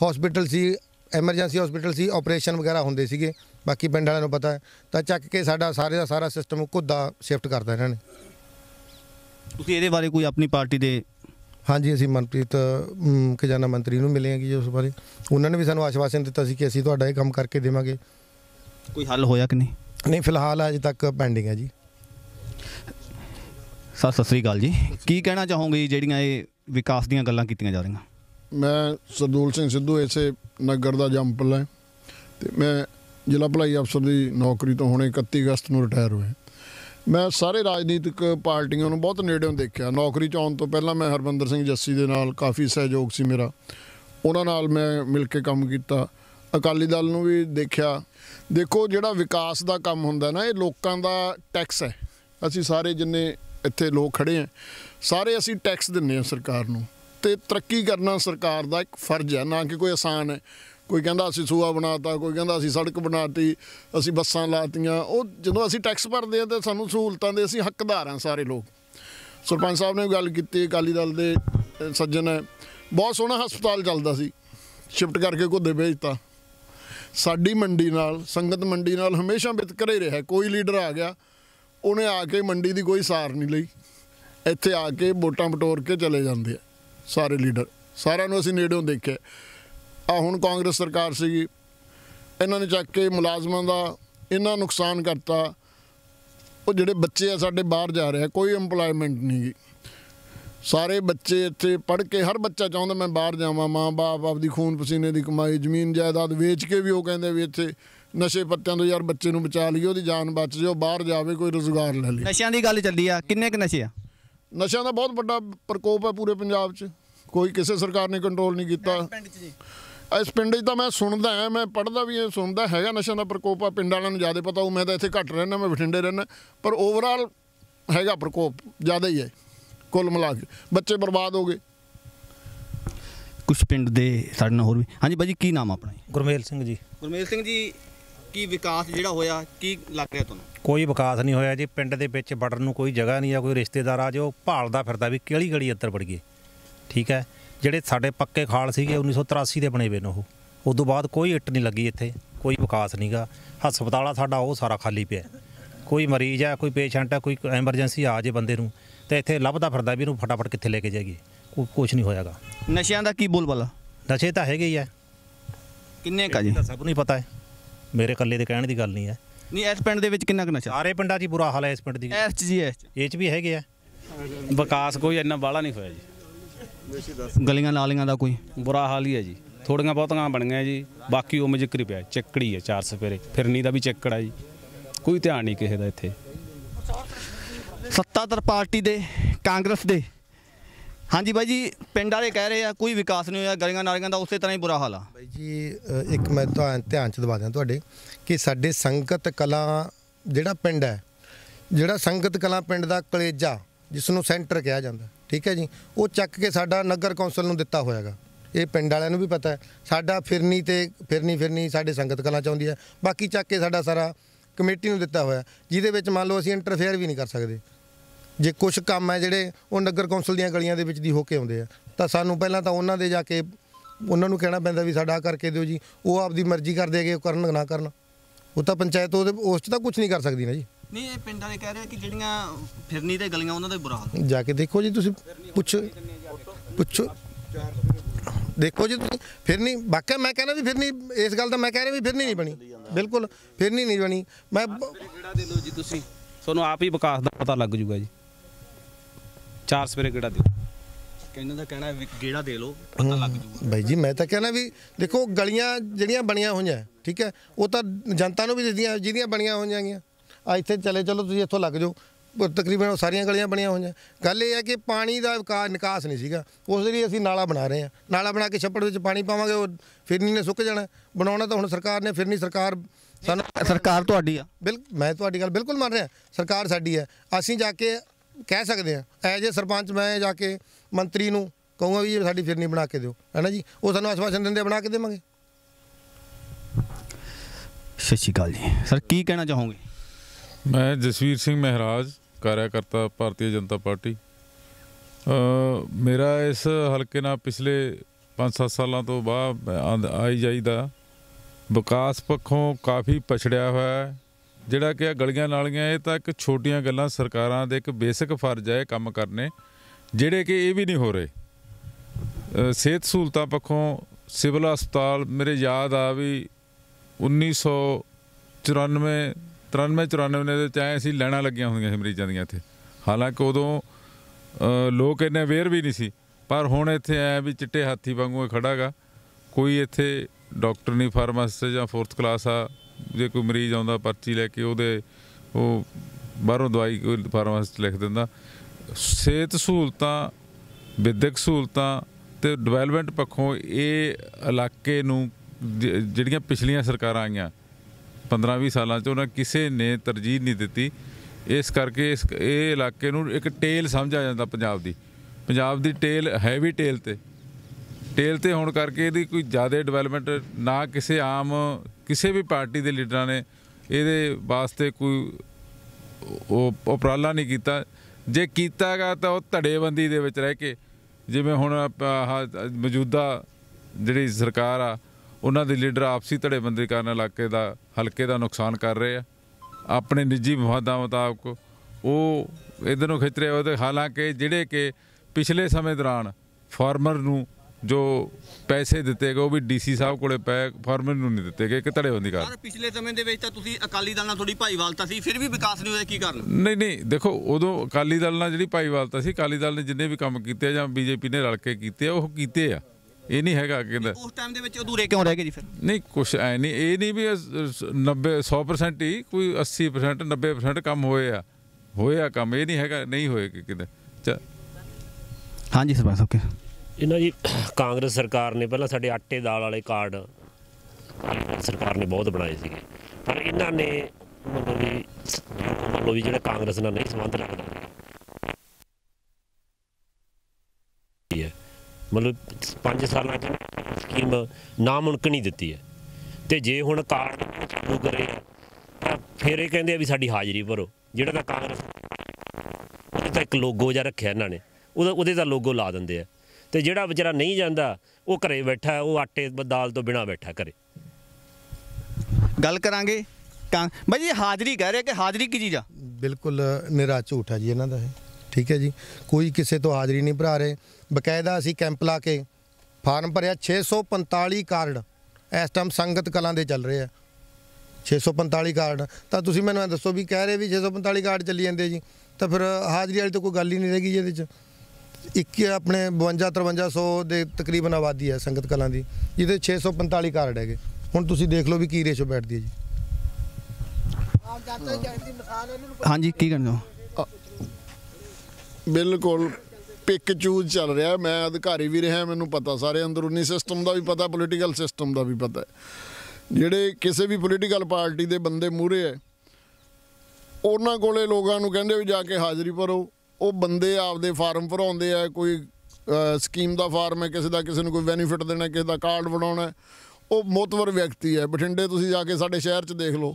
ਹਸਪੀਟਲ ਸੀ ਐਮਰਜੈਂਸੀ ਹਸਪੀਟਲ ਸੀ ਆਪਰੇਸ਼ਨ ਵਗੈਰਾ ਹੁੰਦੇ ਸੀਗੇ। ਬਾਕੀ ਪਿੰਡ ਵਾਲਿਆਂ ਨੂੰ ਪਤਾ ਹੈ ਤਾਂ ਚੱਕ ਕੇ ਸਾਡਾ ਸਾਰੇ ਦਾ ਸਾਰਾ ਸਿਸਟਮ ਕੁੱਦਾ ਸ਼ਿਫਟ ਕਰਤਾ ਇਹਨਾਂ ਨੇ। ਤੁਸੀਂ ਇਹਦੇ ਬਾਰੇ ਕੋਈ ਆਪਣੀ ਪਾਰਟੀ ਦੇ ਹਾਂਜੀ ਅਸੀਂ ਮਨਪ੍ਰੀਤ ਅਮ, ਖਜ਼ਾਨਾ ਮੰਤਰੀ ਨੂੰ ਮਿਲੇ ਹਾਂ ਜੀ ਉਸ ਬਾਰੇ। ਉਹਨਾਂ ਨੇ ਵੀ ਸਾਨੂੰ ਆਸ਼ਵਾਸਨ ਦਿੱਤਾ ਸੀ ਕਿ ਅਸੀਂ ਤੁਹਾਡਾ ਇਹ ਕੰਮ ਕਰਕੇ ਦੇਵਾਂਗੇ। ਕੋਈ ਹੱਲ ਹੋਇਆ ਕਿ ਨਹੀਂ? ਨਹੀਂ ਫਿਲਹਾਲ ਅਜੇ ਤੱਕ ਪੈਂਡਿੰਗ ਹੈ ਜੀ। ਸਰ ਸਤਿ ਸ੍ਰੀ ਅਕਾਲ ਜੀ। ਕੀ ਕਹਿਣਾ ਚਾਹੋਗੇ ਜਿਹੜੀਆਂ ਇਹ ਵਿਕਾਸ ਦੀਆਂ ਗੱਲਾਂ ਕੀਤੀਆਂ ਜਾ ਰਹੀਆਂ? ਮੈਂ ਸਰਦੂਲ ਸਿੰਘ ਸਿੱਧੂ ਇਸੇ ਨਗਰ ਦਾ ਜੰਪਲ ਹੈ। ਤੇ ਮੈਂ ਜ਼ਿਲ੍ਹਾ ਭਲਾਈ ਅਫਸਰ ਦੀ ਨੌਕਰੀ ਤੋਂ ਹੁਣੇ 31 ਅਗਸਤ ਨੂੰ ਰਿਟਾਇਰ ਹੋਇਆ। ਮੈਂ ਸਾਰੇ ਰਾਜਨੀਤਿਕ ਪਾਰਟੀਆਂ ਨੂੰ ਬਹੁਤ ਨੇੜਿਓਂ ਦੇਖਿਆ। ਨੌਕਰੀ 'ਚ ਆਉਣ ਤੋਂ ਪਹਿਲਾਂ ਮੈਂ ਹਰਬੰਦਰ ਸਿੰਘ ਜੱਸੀ ਦੇ ਨਾਲ ਕਾਫੀ ਸਹਿਯੋਗ ਸੀ ਮੇਰਾ। ਉਹਨਾਂ ਨਾਲ ਮੈਂ ਮਿਲ ਕੇ ਕੰਮ ਕੀਤਾ। ਅਕਾਲੀ ਦਲ ਨੂੰ ਵੀ ਦੇਖਿਆ। ਦੇਖੋ, ਜਿਹੜਾ ਵਿਕਾਸ ਦਾ ਕੰਮ ਹੁੰਦਾ ਨਾ, ਇਹ ਲੋਕਾਂ ਦਾ ਟੈਕਸ ਹੈ। ਅਸੀਂ ਸਾਰੇ ਜਿੰਨੇ ਇੱਥੇ ਲੋਕ ਖੜੇ ਆ ਸਾਰੇ ਅਸੀਂ ਟੈਕਸ ਦਿੰਨੇ ਆ ਸਰਕਾਰ ਨੂੰ। ਤੇ ਤਰੱਕੀ ਕਰਨਾ ਸਰਕਾਰ ਦਾ ਇੱਕ ਫਰਜ਼ ਹੈ, ਨਾ ਕਿ ਕੋਈ ਆਸਾਨ ਹੈ। ਕੋਈ ਕਹਿੰਦਾ ਅਸੀਂ ਸੂਆ ਬਣਾਤਾ, ਕੋਈ ਕਹਿੰਦਾ ਅਸੀਂ ਸੜਕ ਬਣਾਤੀ, ਅਸੀਂ ਬੱਸਾਂ ਲਾਤੀਆਂ। ਉਹ ਜਦੋਂ ਅਸੀਂ ਟੈਕਸ ਭਰਦੇ ਆ ਤਾਂ ਸਾਨੂੰ ਸਹੂਲਤਾਂ ਦੇ ਅਸੀਂ ਹੱਕਦਾਰ ਹਾਂ ਸਾਰੇ ਲੋਕ। ਸਰਪੰਚ ਸਾਹਿਬ ਨੇ ਵੀ ਗੱਲ ਕੀਤੀ, ਅਕਾਲੀ ਦਲ ਦੇ ਸੱਜਣ ਹੈ ਬਹੁਤ ਸੋਹਣਾ ਹਸਪਤਾਲ ਚੱਲਦਾ ਸੀ। ਸ਼ਿਫਟ ਕਰਕੇ ਘੁੱਦੇ ਭੇਜਤਾ। ਸਾਡੀ ਮੰਡੀ ਨਾਲ, ਸੰਗਤ ਮੰਡੀ ਨਾਲ ਹਮੇਸ਼ਾ ਵਿਤਕਰੇ ਰਿਹਾ। ਕੋਈ ਲੀਡਰ ਆ ਗਿਆ, ਉਹਨੇ ਆ ਕੇ ਮੰਡੀ ਦੀ ਕੋਈ ਸਾਰ ਨਹੀਂ ਲਈ। ਇੱਥੇ ਆ ਕੇ ਵੋਟਾਂ ਬਟੋਰ ਕੇ ਚਲੇ ਜਾਂਦੇ ਆ ਸਾਰੇ ਲੀਡਰ। ਸਾਰਿਆਂ ਨੂੰ ਅਸੀਂ ਨੇੜਿਓਂ ਦੇਖਿਆ। ਆ ਹੁਣ ਕਾਂਗਰਸ ਸਰਕਾਰ ਸੀਗੀ। ਇਹਨਾਂ ਨੇ ਚੱਕ ਕੇ ਮੁਲਾਜ਼ਮਾਂ ਦਾ ਇੰਨਾ ਨੁਕਸਾਨ ਕਰਤਾ। ਉਹ ਜਿਹੜੇ ਬੱਚੇ ਆ ਸਾਡੇ ਬਾਹਰ ਜਾ ਰਹੇ ਆ ਕੋਈ EMPLOYMENT ਨਹੀਂ ਗੀ। ਸਾਰੇ ਬੱਚੇ ਇੱਥੇ ਪੜ੍ਹ ਕੇ ਹਰ ਬੱਚਾ ਚਾਹੁੰਦਾ ਮੈਂ ਬਾਹਰ ਜਾਵਾਂ ਮਾਂ-ਬਾਪ ਆਪਦੀ ਖੂਨ ਪਸੀਨੇ ਦੀ ਕਮਾਈ ਜ਼ਮੀਨ ਜਾਇਦਾਦ ਵੇਚ ਕੇ ਵੀ ਉਹ ਕਹਿੰਦੇ ਵੀ ਇੱਥੇ ਨਸ਼ੇ ਪੱਤਿਆਂ ਤੋਂ ਯਾਰ ਬੱਚੇ ਨੂੰ ਬਚਾ ਲਈਏ ਉਹਦੀ ਜਾਨ ਬਚ ਜਾਓ ਬਾਹਰ ਜਾਵੇ ਕੋਈ ਰੋਜ਼ਗਾਰ ਲੈ ਲੇ ਨਸ਼ਿਆਂ ਦੀ ਗੱਲ ਚੱਲੀ ਆ ਕਿੰਨੇ ਕੁ ਨਸ਼ੇ ਆ? ਨਸ਼ਿਆਂ ਦਾ ਬਹੁਤ ਵੱਡਾ ਪ੍ਰਕੋਪ ਹੈ ਪੂਰੇ ਪੰਜਾਬ 'ਚ। ਕੋਈ ਕਿਸੇ ਸਰਕਾਰ ਨੇ ਕੰਟਰੋਲ ਨਹੀਂ ਕੀਤਾ। ਇਸ ਪਿੰਡ 'ਚ ਤਾਂ ਮੈਂ ਸੁਣਦਾ ਹਾਂ ਮੈਂ ਪੜ੍ਹਦਾ ਵੀ ਇਹ ਸੁਣਦਾ ਹੈਗਾ ਨਸ਼ਿਆਂ ਦਾ ਪ੍ਰਕੋਪ ਆ ਪਿੰਡ ਵਾਲਿਆਂ ਨੂੰ ਜ਼ਿਆਦਾ ਪਤਾ ਹੋਊ ਮੈਂ ਤਾਂ ਇੱਥੇ ਘੱਟ ਰਹਿਣਾ ਮੈਂ ਬਠਿੰਡੇ ਰਹਿਣਾ ਪਰ ਓਵਰਆਲ ਹੈਗਾ ਪ੍ਰਕੋਪ ਜ਼ਿਆਦਾ ਹੀ ਹੈ ਕੁੱਲ ਮਿਲਾ ਕੇ ਬੱਚੇ ਬਰਬਾਦ ਹੋ ਗਏ। ਕੁਝ ਪਿੰਡ ਦੇ ਸਾਡੇ ਨਾਲ ਹੋਰ ਵੀ ਹਾਂਜੀ ਬਾਈ ਜੀ ਕੀ ਨਾਮ ਆਪਣਾ ਗੁਰਮੇਲ ਸਿੰਘ ਜੀ। ਗੁਰਮੇਲ ਸਿੰਘ ਜੀ ਕੀ ਵਿਕਾਸ ਜਿਹੜਾ ਹੋਇਆ ਕੀ ਲੱਗ ਰਿਹਾ ਤੁਹਾਨੂੰ? ਕੋਈ ਵਿਕਾਸ ਨਹੀਂ ਹੋਇਆ ਜੀ ਪਿੰਡ ਦੇ ਵਿੱਚ ਵੜਨ ਨੂੰ ਕੋਈ ਜਗ੍ਹਾ ਨਹੀਂ ਆ ਕੋਈ ਰਿਸ਼ਤੇਦਾਰ ਆ ਜੋ ਭਾਲਦਾ ਫਿਰਦਾ ਵੀ ਕਿਹੜੀ ਗਲੀ ਅੰਦਰ ਵੜ ਗਏ। ਠੀਕ ਹੈ? ਜਿਹੜੇ ਸਾਡੇ ਪੱਕੇ ਖਾਲ ਸੀਗੇ 1983 ਦੇ ਬਣੇ ਵੇ ਨੇ ਉਹ। ਉਦੋਂ ਬਾਅਦ ਕੋਈ ਇੱਟ ਨਹੀਂ ਲੱਗੀ ਇੱਥੇ ਕੋਈ ਵਿਕਾਸ ਨਹੀਂਗਾ ਹਸਪਤਾਲ ਆ ਸਾਡਾ ਉਹ ਸਾਰਾ ਖਾਲੀ ਪਿਆ। ਕੋਈ ਮਰੀਜ਼ ਆ ਕੋਈ ਪੇਸ਼ੈਂਟ ਆ ਕੋਈ ਐਮਰਜੈਂਸੀ ਆ ਜੇ ਬੰਦੇ ਨੂੰ ਤੇ ਇੱਥੇ ਲੱਭਦਾ ਫਿਰਦਾ ਵੀ ਇਹਨੂੰ ਫਟਾਫਟ ਕਿੱਥੇ ਲੈ ਕੇ ਜਾਈਏ। ਕੋਈ ਕੁਝ ਨਹੀਂ ਹੋਇਆਗਾ ਨਸ਼ਿਆਂ ਦਾ ਕੀ ਬੋਲਬਾਲਾ ਨਸ਼ੇ ਤਾਂ ਹੈਗੇ ਹੀ ਆ। ਕਿੰਨੇ ਕਾ ਜੀ? ਤਾਂ ਸਭ ਨੂੰ ਹੀ ਪਤਾ ਹੈ। ਮੇਰੇ ਇਕੱਲੇ ਦੇ ਕਹਿਣ ਦੀ ਗੱਲ ਨਹੀਂ ਹੈ। ਨਹੀਂ ਇਸ ਪਿੰਡ ਦੇ ਵਿੱਚ ਕਿੰਨਾ ਕੁ ਨਸ਼ਾ? ਸਾਰੇ ਪਿੰਡਾਂ 'ਚ ਹੀ ਬੁਰਾ ਹਾਲ ਹੈ ਇਸ ਪਿੰਡ ਦੀ। ਇਸ ਜੀ ਇਸ ਇਹ 'ਚ ਵੀ ਹੈਗੇ ਆ। ਵਿਕਾਸ ਕੋਈ ਇੰਨਾ ਬਾਹਲਾ ਨਹੀਂ ਹੋਇਆ ਜੀ। ਗਲੀਆਂ ਨਾਲੀਆਂ ਦਾ ਕੋਈ? ਬੁਰਾ ਹਾਲ ਹੀ ਹੈ ਜੀ। ਥੋੜੀਆਂ ਬਹੁਤੀਆਂ ਬਣੀਆਂ ਜੀ। ਬਾਕੀ ਉਹ ਜ਼ਿਕਰ ਪਿਆ ਚੱਕੜੀ ਹੈ ਚਾਰ ਸਫੇਰੇ ਫਿਰਨੀ ਦਾ ਵੀ ਚੱਕੜ ਜੀ। ਕੋਈ ਧਿਆਨ ਨਹੀਂ ਕਿਸੇ ਦਾ ਇੱਥੇ। ਸੱਤਾਧਰ ਪਾਰਟੀ ਦੇ ਕਾਂਗਰਸ ਦੇ। ਹਾਂਜੀ ਬਾਈ ਜੀ ਪਿੰਡ ਵਾਲੇ ਕਹਿ ਰਹੇ ਆ ਕੋਈ ਵਿਕਾਸ ਨਹੀਂ ਹੋਇਆ ਗਲੀਆਂ ਨਾਲੀਆਂ ਦਾ ਉਸੇ ਤਰ੍ਹਾਂ ਹੀ ਬੁਰਾ ਹਾਲ ਆ। ਬਾਈ ਜੀ ਇੱਕ ਮੈਂ ਤੁਹਾਨੂੰ ਧਿਆਨ ਚ ਦਵਾ ਦਿਆਂ ਤੁਹਾਡੇ ਕਿ ਸਾਡੇ ਸੰਗਤ ਕਲਾ ਜਿਹੜਾ ਪਿੰਡ ਹੈ ਜਿਹੜਾ ਸੰਗਤ ਕਲਾ ਪਿੰਡ ਦਾ ਕਲੇਜਾ ਜਿਸ ਨੂੰ ਸੈਂਟਰ ਕਿਹਾ ਜਾਂਦਾ ਠੀਕ ਹੈ ਜੀ? ਉਹ ਚੱਕ ਕੇ ਸਾਡਾ ਨਗਰ ਕੌਂਸਲ ਨੂੰ ਦਿੱਤਾ ਹੋਇਆਗਾ ਇਹ ਪਿੰਡ ਵਾਲਿਆਂ ਨੂੰ ਵੀ ਪਤਾ ਹੈ। ਸਾਡਾ ਫਿਰਨੀ ਤੇ ਫਿਰਨੀ ਫਿਰਨੀ ਸਾਡੇ ਸੰਗਤ ਕਲਾ ਚਾਹੁੰਦੀ ਹੈ। ਬਾਕੀ ਚੱਕ ਕੇ ਸਾਡਾ ਸਾਰਾ ਕਮੇਟੀ ਨੂੰ ਦਿੱਤਾ ਹੋਇਆ। ਜਿਹਦੇ ਵਿੱਚ ਮੰਨ ਲਓ ਅਸੀਂ ਇੰਟਰਫੇਅਰ ਵੀ ਨਹੀਂ ਕਰ ਸਕਦੇ। ਜੇ ਕੁਝ ਕੰਮ ਹੈ ਜਿਹੜੇ ਉਹ ਨਗਰ ਕੌਂਸਲ ਦੀਆਂ ਗਲੀਆਂ ਦੇ ਵਿੱਚ ਦੀ ਹੋ ਕੇ ਆਉਂਦੇ ਆ। ਤਾਂ ਸਾਨੂੰ ਪਹਿਲਾਂ ਤਾਂ ਉਹਨਾਂ ਦੇ ਜਾ ਕੇ ਉਹਨਾਂ ਨੂੰ ਕਹਿਣਾ ਪੈਂਦਾ ਵੀ ਸਾਡਾ ਆਹ ਕਰਕੇ ਦਿਓ ਜੀ। ਉਹ ਆਪਦੀ ਮਰਜ਼ੀ ਕਰਦੇ ਹੈਗੇ, ਉਹ ਕਰਨ ਨਾ ਕਰਨ। ਉਹ ਤਾਂ ਪੰਚਾਇਤ ਉਹਦੇ ਉਸ 'ਚ ਤਾਂ ਕੁਝ ਨਹੀਂ ਕਰ ਸਕਦੀ ਨਾ ਜੀ। ਨਹੀਂ ਇਹ ਪਿੰਡ ਵਾਲੇ ਕਹਿ ਰਹੇ ਕਿ ਜਿਹੜੀਆਂ ਫਿਰਨੀ ਤੇ ਗਲੀਆਂ ਉਹਨਾਂ ਦਾ ਹੀ ਬੁਰਾ ਹਾਲ। ਜਾ ਕੇ ਦੇਖੋ ਜੀ ਤੁਸੀਂ ਪੁੱਛੋ। ਪੁੱਛੋ। ਦੇਖੋ ਜੀ ਤੁਸੀਂ ਫਿਰ ਨਹੀਂ ਵਾਕਿਆ ਮੈਂ ਕਹਿੰਦਾ ਵੀ ਫਿਰ ਨਹੀਂ ਇਸ ਗੱਲ ਦਾ ਮੈਂ ਕਹਿ ਰਿਹਾ ਵੀ ਫਿਰ ਨਹੀਂ ਬਣੀ। ਬਿਲਕੁਲ ਫਿਰ ਨਹੀਂ ਨਹੀਂ ਬਣੀ। ਮੈਂ ਕਿਹੜਾ ਦੇ ਲਓ ਜੀ ਤੁਸੀਂ। ਤੁਹਾਨੂੰ ਆਪ ਹੀ ਵਿਕਾਸ ਦਾ ਪਤਾ ਲੱਗ ਜੂਗਾ ਜੀ। ਚਾਰ ਸਫੇਰੇ ਕਿਹੜਾ ਦਿਓ। ਕਹਿੰਦੇ ਦਾ ਕਹਿਣਾ ਵੀ ਗੇੜਾ ਦੇ ਲਓ ਪਤਾ ਲੱਗ ਜੂਗਾ। ਬਾਈ ਜੀ ਮੈਂ ਤਾਂ ਕਹਿੰਦਾ ਵੀ ਦੇਖੋ ਗਲੀਆਂ ਜਿਹੜੀਆਂ ਬਣੀਆਂ ਹੋਈਆਂ ਠੀਕ ਹੈ ਉਹ ਤਾਂ ਜਨਤਾ ਨੂੰ ਵੀ ਦਿੱਤੀਆਂ ਜਿਹਦੀਆਂ ਬਣੀਆਂ ਹੋਈਆਂ ਗੀਆਂ। ਆ ਇੱਥੇ ਚਲੇ ਚਲੋ ਤੁਸੀਂ ਇੱਥੋਂ ਲੱਗ ਜਾਓ। ਤਕਰੀਬਨ ਉਹ ਸਾਰੀਆਂ ਗਲੀਆਂ ਬਣੀਆਂ ਹੋਈਆਂ। ਗੱਲ ਇਹ ਹੈ ਕਿ ਪਾਣੀ ਦਾ ਨਿਕਾਸ ਨਹੀਂ ਸੀਗਾ। ਉਸ ਲਈ ਅਸੀਂ ਨਾਲਾ ਬਣਾ ਰਹੇ ਹਾਂ। ਨਾਲਾ ਬਣਾ ਕੇ ਛੱਪੜ ਵਿੱਚ ਪਾਣੀ ਪਾਵਾਂਗੇ ਉਹ ਫਿਰਨੀ ਨੇ ਸੁੱਕ ਜਾਣਾ। ਬਣਾਉਣਾ ਤਾਂ ਹੁਣ ਸਰਕਾਰ ਨੇ ਫਿਰਨੀ ਸਰਕਾਰ ਸਾਨੂੰ ਸਰਕਾਰ ਤੁਹਾਡੀ ਆ। ਬਿਲ ਮੈਂ ਤੁਹਾਡੀ ਗੱਲ ਬਿਲਕੁਲ ਮੰਨ ਰਿਹਾ। ਸਰਕਾਰ ਸਾਡੀ ਹੈ। ਅਸੀਂ ਜਾ ਕੇ ਕਹਿ ਸਕਦੇ ਹਾਂ ਐਜ ਏ ਸਰਪੰਚ ਮੈਂ ਜਾ ਕੇ ਮੰਤਰੀ ਨੂੰ ਕਹੂੰਗਾ ਵੀ ਇਹ ਸਾਡੀ ਫਿਰਨੀ ਬਣਾ ਕੇ ਦਿਓ। ਹੈ ਨਾ ਜੀ? ਉਹ ਸਾਨੂੰ ਆਸ਼ਵਾਸਨ ਦਿੰਦੇ ਬਣਾ ਕੇ ਦੇਵਾਂਗੇ। ਸਤਿ ਸ਼੍ਰੀ ਅਕਾਲ ਜੀ। ਸਰ ਕੀ ਕਹਿਣਾ ਚਾਹੋਗੇ? ਮੈਂ ਜਸਵੀਰ ਸਿੰਘ ਮਹਿਰਾਜ, ਕਾਰਿਆਕਰਤਾ ਭਾਰਤੀ ਜਨਤਾ ਪਾਰਟੀ। ਮੇਰਾ ਇਸ ਹਲਕੇ ਨਾਲ ਪਿਛਲੇ 5-7 ਸਾਲਾਂ ਤੋਂ ਬਾਅਦ ਆਂਦ- ਆਈ ਜਾਈਦਾ। ਵਿਕਾਸ ਪੱਖੋਂ ਕਾਫੀ ਪਛੜਿਆ ਹੋਇਆ ਹੈ। ਜਿਹੜਾ ਕਿ ਗਲੀਆਂ ਨਾਲੀਆਂ, ਇਹ ਤਾਂ ਇੱਕ ਛੋਟੀਆਂ ਗੱਲਾਂ ਸਰਕਾਰਾਂ ਦੇ ਇੱਕ ਬੇਸਿਕ ਫਰਜ਼ ਹੈ ਕੰਮ ਕਰਨੇ, ਜਿਹੜੇ ਕਿ ਇਹ ਵੀ ਨਹੀਂ ਹੋ ਰਹੇ। ਸਿਹਤ ਸਹੂਲਤਾਂ ਪੱਖੋਂ ਸਿਵਲ ਹਸਪਤਾਲ, ਮੇਰੇ ਯਾਦ ਆ ਵੀ 1994 93 94 ਦੇ ਚਾਹੇ ਅਸੀਂ ਲੈਣਾ ਲੱਗੀਆਂ ਹੁੰਦੀਆਂ ਸੀ ਮਰੀਜ਼ਾਂ ਦੀਆਂ ਇੱਥੇ। ਹਾਲਾਂਕਿ ਉਦੋਂ ਲੋਕ ਇੰਨੇ ਅਵੇਅਰ ਵੀ ਨਹੀਂ ਸੀ। ਪਰ ਹੁਣ ਇੱਥੇ ਐ ਵੀ ਚਿੱਟੇ ਹਾਥੀ ਵਾਂਗੂ ਇਹ ਖੜਾਗਾ ਕੋਈ ਇੱਥੇ ਡਾਕਟਰ ਨਹੀਂ, ਫਾਰਮਾਸਿਸਟ ਜਾਂ ਫੋਰਥ ਕਲਾਸ ਆ, ਜੇ ਕੋਈ ਮਰੀਜ਼ ਆਉਂਦਾ ਪਰਚੀ ਲੈ ਕੇ ਉਹਦੇ, ਉਹ ਬਾਹਰੋਂ ਦਵਾਈ ਕੋਈ ਫਾਰਮਾਸਿਸਟ ਲਿਖ ਦਿੰਦਾ। ਸਿਹਤ ਸਹੂਲਤਾਂ, ਵਿਦਿਅਕ ਸਹੂਲਤਾਂ ਤੇ ਡਿਵੈਲਪਮੈਂਟ ਪੱਖੋਂ ਇਹ ਇਲਾਕੇ ਨੂੰ ਜ- ਜਿਹੜੀਆਂ ਪਿਛਲੀਆਂ ਸਰਕਾਰਾਂ ਆਈਆਂ 15-20 ਸਾਲਾਂ 'ਚ ਉਹਨਾਂ ਕਿਸੇ ਨੇ ਤਰਜੀਹ ਨਹੀਂ ਦਿੱਤੀ। ਇਸ ਕਰਕੇ ਇਸ ਇਹ ਇਲਾਕੇ ਨੂੰ ਇੱਕ ਟੇਲ ਸਮਝਿਆ ਜਾਂਦਾ ਪੰਜਾਬ ਦੀ। ਪੰਜਾਬ ਦੀ ਟੇਲ, ਹੈਵੀ ਟੇਲ ਤੇ। ਟੇਲ ਤੇ ਹੋਣ ਕਰਕੇ ਇਹਦੀ ਕੋਈ ਜ਼ਿਆਦਾ ਡਿਵੈਲਪਮੈਂਟ ਨਾ ਕਿਸੇ ਆਮ, ਕਿਸੇ ਵੀ ਪਾਰਟੀ ਦੇ ਲੀਡਰਾਂ ਨੇ ਇਹਦੇ ਵਾਸਤੇ ਕੋਈ ਉਹ ਉਪਰਾਲਾ ਨਹੀਂ ਕੀਤਾ। ਜੇ ਕੀਤਾਗਾ ਤਾਂ ਉਹ ਧੜੇਬੰਦੀ ਦੇ ਵਿੱਚ ਰਹਿ ਕੇ ਜਿਵੇਂ ਹੁਣ ਮੌਜੂਦਾ ਜਿਹੜੀ ਸਰਕਾਰ ਆ ਉਹਨਾਂ ਦੇ ਲੀਡਰ ਆਪਸੀ ਧੜੇਬੰਦੀ ਕਰਨ ਇਲਾਕੇ ਦਾ ਹਲਕੇ ਦਾ ਨੁਕਸਾਨ ਕਰ ਰਹੇ ਆ। ਆਪਣੇ ਨਿੱਜੀ ਮਫਾਦਾਂ ਮੁਤਾਬਕ ਉਹ ਇਧਰ ਨੂੰ ਖਿੱਚ ਰਹੇ ਉਹਦੇ ਹਾਲਾਂਕਿ ਜਿਹੜੇ ਕਿ ਪਿਛਲੇ ਸਮੇਂ ਦੌਰਾਨ ਫਾਰਮਰ ਨੂੰ ਜੋ ਪੈਸੇ ਦਿੱਤੇ ਗਏ ਉਹ ਵੀ ਡੀਸੀ ਸਾਹਿਬ ਕੋਲੇ ਪਏ ਫਾਰਮਰ ਨੂੰ ਨਹੀਂ ਦਿੱਤੇ ਗਏ ਕਿ ਧੜੇਬੰਦੀ ਕਰ ਸਰ ਪਿਛਲੇ ਸਮੇਂ ਦੇ ਵਿੱਚ ਤਾਂ ਤੁਸੀਂ ਅਕਾਲੀ ਦਲ ਨਾਲ ਥੋੜੀ ਭਾਈਵਾਲਤਾ ਸੀ ਫਿਰ ਵੀ ਵਿਕਾਸ ਨਹੀਂ ਹੋਇਆ ਕੀ ਕਾਰਨ? ਨਹੀਂ ਨਹੀਂ ਦੇਖੋ ਉਦੋਂ ਅਕਾਲੀ ਦਲ ਨਾਲ ਜਿਹੜੀ ਭਾਈਵਾਲਤਾ ਸੀ ਅਕਾਲੀ ਦਲ ਨੇ ਜਿੰਨੇ ਵੀ ਕੰਮ ਕੀਤੇ ਜਾਂ ਬੀਜੇਪੀ ਨੇ ਰਲ ਕੇ ਕੀਤੇ ਉਹ ਕੀਤੇ ਆ। ਇਹ ਨਹੀਂ ਹੈਗਾ ਕਿ ਇਹਦਾ- ਉਸ ਟਾਈਮ ਦੇ ਵਿੱਚ ਅਧੂਰੇ ਕਿਉਂ ਰਹਿ ਗਏ ਜੀ ਫਿਰ? ਨਹੀਂ ਕੁਛ ਐ ਨਹੀਂ ਇਹ ਨਹੀਂ ਵੀ 90 100% ਹੀ ਕੋਈ 80% 90% ਕੰਮ ਹੋਏ ਆ। ਹੋਏ ਆ ਕੰਮ ਇਹ ਨਹੀਂ ਹੈਗਾ ਨਹੀਂ ਹੋਏ ਕਿ ਕਿਤੇ। ਚ- ਹਾਂਜੀ ਸਰਪੰਚ ਓਕੇ ਇਹਨਾਂ ਜੀ ਕਾਂਗਰਸ ਸਰਕਾਰ ਨੇ ਪਹਿਲਾਂ ਸਾਡੇ ਆਟੇ ਦਾਲ ਵਾਲੇ ਕਾਰਡ ਸਰਕਾਰ ਨੇ ਬਹੁਤ ਬਣਾਏ ਸੀਗੇ। ਪਰ ਇਹਨਾਂ ਨੇ ਮਤਲਬ ਵੀ ਜਿਹੜਾ ਕਾਂਗਰਸ ਨਾਲ ਨਹੀਂ ਸੰਬੰਧ ਰੱਖਦਾ ਹੈ ਮਤਲਬ 5 ਸਾਲਾਂ ਚ ਸਕੀਮ ਨਾਮੁਮਕਿਨ ਹੀ ਦਿੱਤੀ ਹੈ। ਤੇ ਜੇ ਹੁਣ ਕਾਰਡ ਚਾਲੂ ਕਰੇ ਤਾਂ ਫਿਰ ਇਹ ਕਹਿੰਦੇ ਆ ਵੀ ਸਾਡੀ ਹਾਜ਼ਰੀ ਭਰੋ। ਜਿਹੜਾ ਤਾਂ ਕਾਂਗਰਸ ਉਹਦੇ ਤਾਂ ਇੱਕ ਲੋਗੋ ਜਿਹਾ ਰੱਖਿਆ ਇਹਨਾਂ ਨੇ। ਉਹਦਾ ਉਹਦੇ ਤਾਂ ਲੋਗੋ ਲਾ ਦਿੰਦੇ ਆ। ਤੇ ਜਿਹੜਾ ਵਿਚਾਰਾ ਨਹੀਂ ਜਾਂਦਾ ਉਹ ਘਰੇ ਬੈਠਾ ਉਹ ਆਟੇ ਦਾਲ ਤੋਂ ਬਿਨਾ ਬੈਠਾ ਘਰੇ। ਗੱਲ ਕਰਾਂਗੇ ਕਾਂ ਬਾਈ ਜੀ ਹਾਜ਼ਰੀ ਕਹਿ ਰਹੇ ਕਿ ਹਾਜ਼ਰੀ ਕੀ ਚੀਜ਼ ਆ? ਬਿਲਕੁਲ ਨਿਰਾ ਝੂਠ ਹੈ ਜੀ ਇਹਨਾਂ ਦਾ ਇਹ। ਠੀਕ ਹੈ ਜੀ। ਕੋਈ ਕਿਸੇ ਤੋਂ ਹਾਜ਼ਰੀ ਨਹੀਂ ਭਰਾ ਰਹੇ। ਬਕਾਇਦਾ ਅਸੀਂ ਕੈਂਪ ਲਾ ਕੇ ਫਾਰਮ ਭਰਿਆ। 645 ਕਾਰਡ ਇਸ ਟਾਈਮ ਸੰਗਤ ਕਲਾਂ ਦੇ ਚੱਲ ਰਹੇ ਆ। 645 ਕਾਰਡ। ਤਾਂ ਤੁਸੀਂ ਮੈਨੂੰ ਇਹ ਦੱਸੋ ਵੀ ਕਹਿ ਰਹੇ ਵੀ 645 ਕਾਰਡ ਚੱਲੀ ਜਾਂਦੇ ਜੀ। ਤਾਂ ਫਿਰ ਹਾਜ਼ਰੀ ਵਾਲੀ ਤਾਂ ਕੋਈ ਗੱਲ ਹੀ ਨਹੀਂ ਰਹੇਗੀ ਜਿਹਦੇ 'ਚ। ਇੱਕ ਆਪਣੇ 52 5300 ਦੇ ਤਕਰੀਬਨ ਆਬਾਦੀ ਹੈ ਸੰਗਤ ਕਲਾਂ ਦੀ। ਜਿਹਦੇ 645 ਕਾਰਡ ਹੈਗੇ। ਹੁਣ ਤੁਸੀਂ ਦੇਖ ਲਓ ਵੀ ਕੀ ਰੇਸ਼ੋ ਬੈਠਦੀ ਹੈ ਜੀ। ਹਾਂਜੀ ਕੀ ਕਹਿੰਦੇ ਹੋ ਬਿਲਕੁਲ ਪਿਕ ਚੂਜ਼ ਚੱਲ ਰਿਹਾ ਮੈਂ ਅਧਿਕਾਰੀ ਵੀ ਰਿਹਾ, ਮੈਨੂੰ ਪਤਾ ਸਾਰੇ ਅੰਦਰੂਨੀ ਸਿਸਟਮ ਦਾ ਵੀ ਪਤਾ ਪੋਲੀਟੀਕਲ ਸਿਸਟਮ ਦਾ ਵੀ ਪਤਾ ਜਿਹੜੇ ਕਿਸੇ ਵੀ ਪੋਲੀਟੀਕਲ ਪਾਰਟੀ ਦੇ ਬੰਦੇ ਮੂਹਰੇ ਹੈ, ਉਹਨਾਂ ਕੋਲੇ ਲੋਕਾਂ ਨੂੰ ਕਹਿੰਦੇ ਵੀ ਜਾ ਕੇ ਹਾਜ਼ਰੀ ਭਰੋ। ਉਹ ਬੰਦੇ ਆਪਦੇ ਫਾਰਮ ਭਰਾਉਂਦੇ ਆ, ਕੋਈ ਸਕੀਮ ਦਾ ਫਾਰਮ ਹੈ, ਕਿਸੇ ਦਾ ਕਿਸੇ ਨੂੰ ਕੋਈ ਬੈਨੀਫਿਟ ਦੇਣਾ, ਕਿਸੇ ਦਾ ਕਾਰਡ ਬਣਾਉਣਾ ਉਹ ਮੋਤਵਰ ਵਿਅਕਤੀ ਹੈ। ਬਠਿੰਡੇ ਤੁਸੀਂ ਜਾ ਕੇ ਸਾਡੇ ਸ਼ਹਿਰ 'ਚ ਦੇਖ ਲਓ।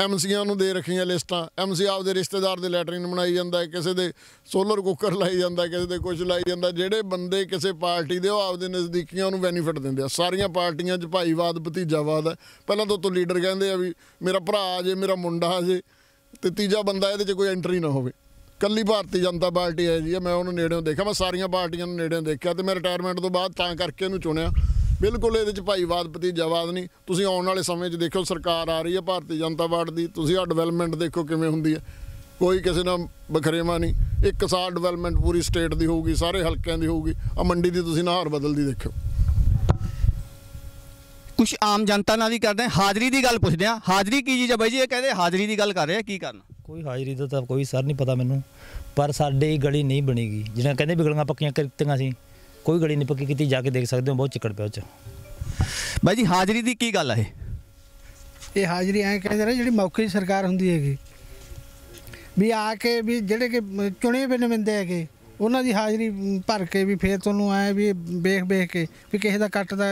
ਐਮਸੀਆਂ ਨੂੰ ਦੇ ਰੱਖੀਆਂ ਲਿਸਟਾਂ। ਐਮਸੀ ਆਪਦੇ ਰਿਸ਼ਤੇਦਾਰ ਦੇ ਲੈਟਰਿਨ ਬਣਾਈ ਜਾਂਦਾ ਹੈ, ਕਿਸੇ ਦੇ ਸੋਲਰ ਕੁੱਕਰ ਲਾਈ ਜਾਂਦਾ ਕਿਸੇ ਦੇ ਕੁਝ ਲਾਈ ਜਾਂਦਾ ਜਿਹੜੇ ਬੰਦੇ ਕਿਸੇ ਪਾਰਟੀ ਦੇ, ਉਹ ਆਪਦੇ ਨਜ਼ਦੀਕੀਆਂ ਨੂੰ ਬੈਨੀਫਿਟ ਦਿੰਦੇ ਆ। ਸਾਰੀਆਂ ਪਾਰਟੀਆਂ 'ਚ ਭਾਈਵਾਦ, ਭਤੀਜਾਵਾਦ ਹੈ। ਪਹਿਲਾਂ ਤੋਂ ਤੋਂ ਲੀਡਰ ਕਹਿੰਦੇ ਆ ਵੀ ਮੇਰਾ ਭਰਾ ਆ ਜੇ, ਮੇਰਾ ਮੁੰਡਾ ਆ ਜੇ, ਤੇ ਤੀਜਾ ਬੰਦਾ ਇਹਦੇ 'ਚ ਕੋਈ ਐਂਟਰੀ ਨਾ ਹੋਵੇ। ਕੱਲੀ ਭਾਰਤੀ ਜਨਤਾ ਪਾਰਟੀ ਹੈ ਜੀ ਮੈਂ ਉਹਨੂੰ ਨੇੜਿਓਂ ਦੇਖਿਆ, ਮੈਂ ਸਾਰੀਆਂ ਪਾਰਟੀਆਂ ਨੂੰ ਨੇੜਿਓਂ ਦੇਖਿਆ ਤੇ ਮੈਂ ਰਿਟਾਇਰਮੈਂਟ ਤੋਂ ਬਾਅਦ ਤਾਂ ਕਰਕੇ ਇਹਨੂੰ ਚੁਣਿਆ। ਬਿਲਕੁਲ ਇਹਦੇ 'ਚ ਭਾਈਵਾਦ ਭਤੀਜਾਵਾਦ ਨਹੀਂ। ਤੁਸੀਂ ਆਉਣ ਵਾਲੇ ਸਮੇਂ 'ਚ ਦੇਖੋ ਸਰਕਾਰ ਆ ਰਹੀ ਹੈ ਭਾਰਤੀ ਜਨਤਾ ਪਾਰਟੀ ਦੀ। ਤੁਸੀਂ ਆ ਡਿਵੈਲਪਮੈਂਟ ਦੇਖੋ ਕਿਵੇਂ ਹੁੰਦੀ ਹੈ ਕੋਈ ਕਿਸੇ ਨਾਲ ਬਖਰੇਵਾ ਨਹੀਂ। ਇੱਕ ਸਾਲ ਡਿਵੈਲਪਮੈਂਟ ਪੂਰੀ ਸਟੇਟ ਦੀ ਹੋਊਗੀ ਸਾਰੇ ਹਲਕਿਆਂ ਦੀ ਹੋਊਗੀ। ਆ ਮੰਡੀ ਦੀ ਤੁਸੀਂ ਨਹਾਰ ਬਦਲਦੀ ਦੇਖਿਓ। ਕੁਝ ਆਮ ਜਨਤਾ ਨਾਲ ਵੀ ਕਰਦੇ ਹਾਂ ਹਾਜ਼ਰੀ ਦੀ ਗੱਲ ਪੁੱਛਦੇ ਹਾਂ ਹਾਜ਼ਰੀ ਕੀ ਚੀਜ਼ ਹੈ ਬਾਈ ਜੀ? ਇਹ ਕਹਿੰਦੇ ਹਾਜ਼ਰੀ ਦੀ ਗੱਲ ਕਰ ਰਹੇ ਆ। ਕੀ ਕਰਨਾ? ਕੋਈ ਹਾਜ਼ਰੀ ਦਾ ਤਾਂ ਕੋਈ ਸਰ ਨਹੀਂ ਪਤਾ ਮੈਨੂੰ। ਪਰ ਸਾਡੀ ਗਲੀ ਨਹੀਂ ਬਣੀਗੀ। ਜਿਹਨਾਂ ਕਹਿੰਦੇ ਵੀ ਗਲੀਆਂ ਪੱਕੀਆਂ ਕੀਤੀਆਂ ਸੀ। ਕੋਈ ਗਲੀ ਨਹੀਂ ਪੱਕੀ ਕੀਤੀ ਜਾ ਕੇ ਦੇਖ ਸਕਦੇ ਹੋ ਬਹੁਤ ਚਿੱਕੜ ਪਿਆ ਉਹ ਚ। ਬਾਈ ਜੀ ਹਾਜ਼ਰੀ ਦੀ ਕੀ ਗੱਲ ਹੈ ਇਹ? ਇਹ ਹਾਜ਼ਰੀ ਐਂ ਕਹਿੰਦੇ ਨੇ ਜਿਹੜੀ ਮੌਕੇ ਦੀ ਸਰਕਾਰ ਹੁੰਦੀ ਹੈਗੀ। ਵੀ ਆ ਕੇ ਵੀ ਜਿਹੜੇ ਕਿ ਚੁਣੇ ਹੋਏ ਨੁਮਾਇੰਦੇ ਹੈਗੇ ਉਹਨਾਂ ਦੀ ਹਾਜ਼ਰੀ ਭਰ ਕੇ ਵੀ ਫੇਰ ਤੁਹਾਨੂੰ ਆਏ ਵੀ ਵੇਖ ਵੇਖ ਕੇ ਵੀ ਕਿਸੇ ਦਾ ਕੱਟਦਾ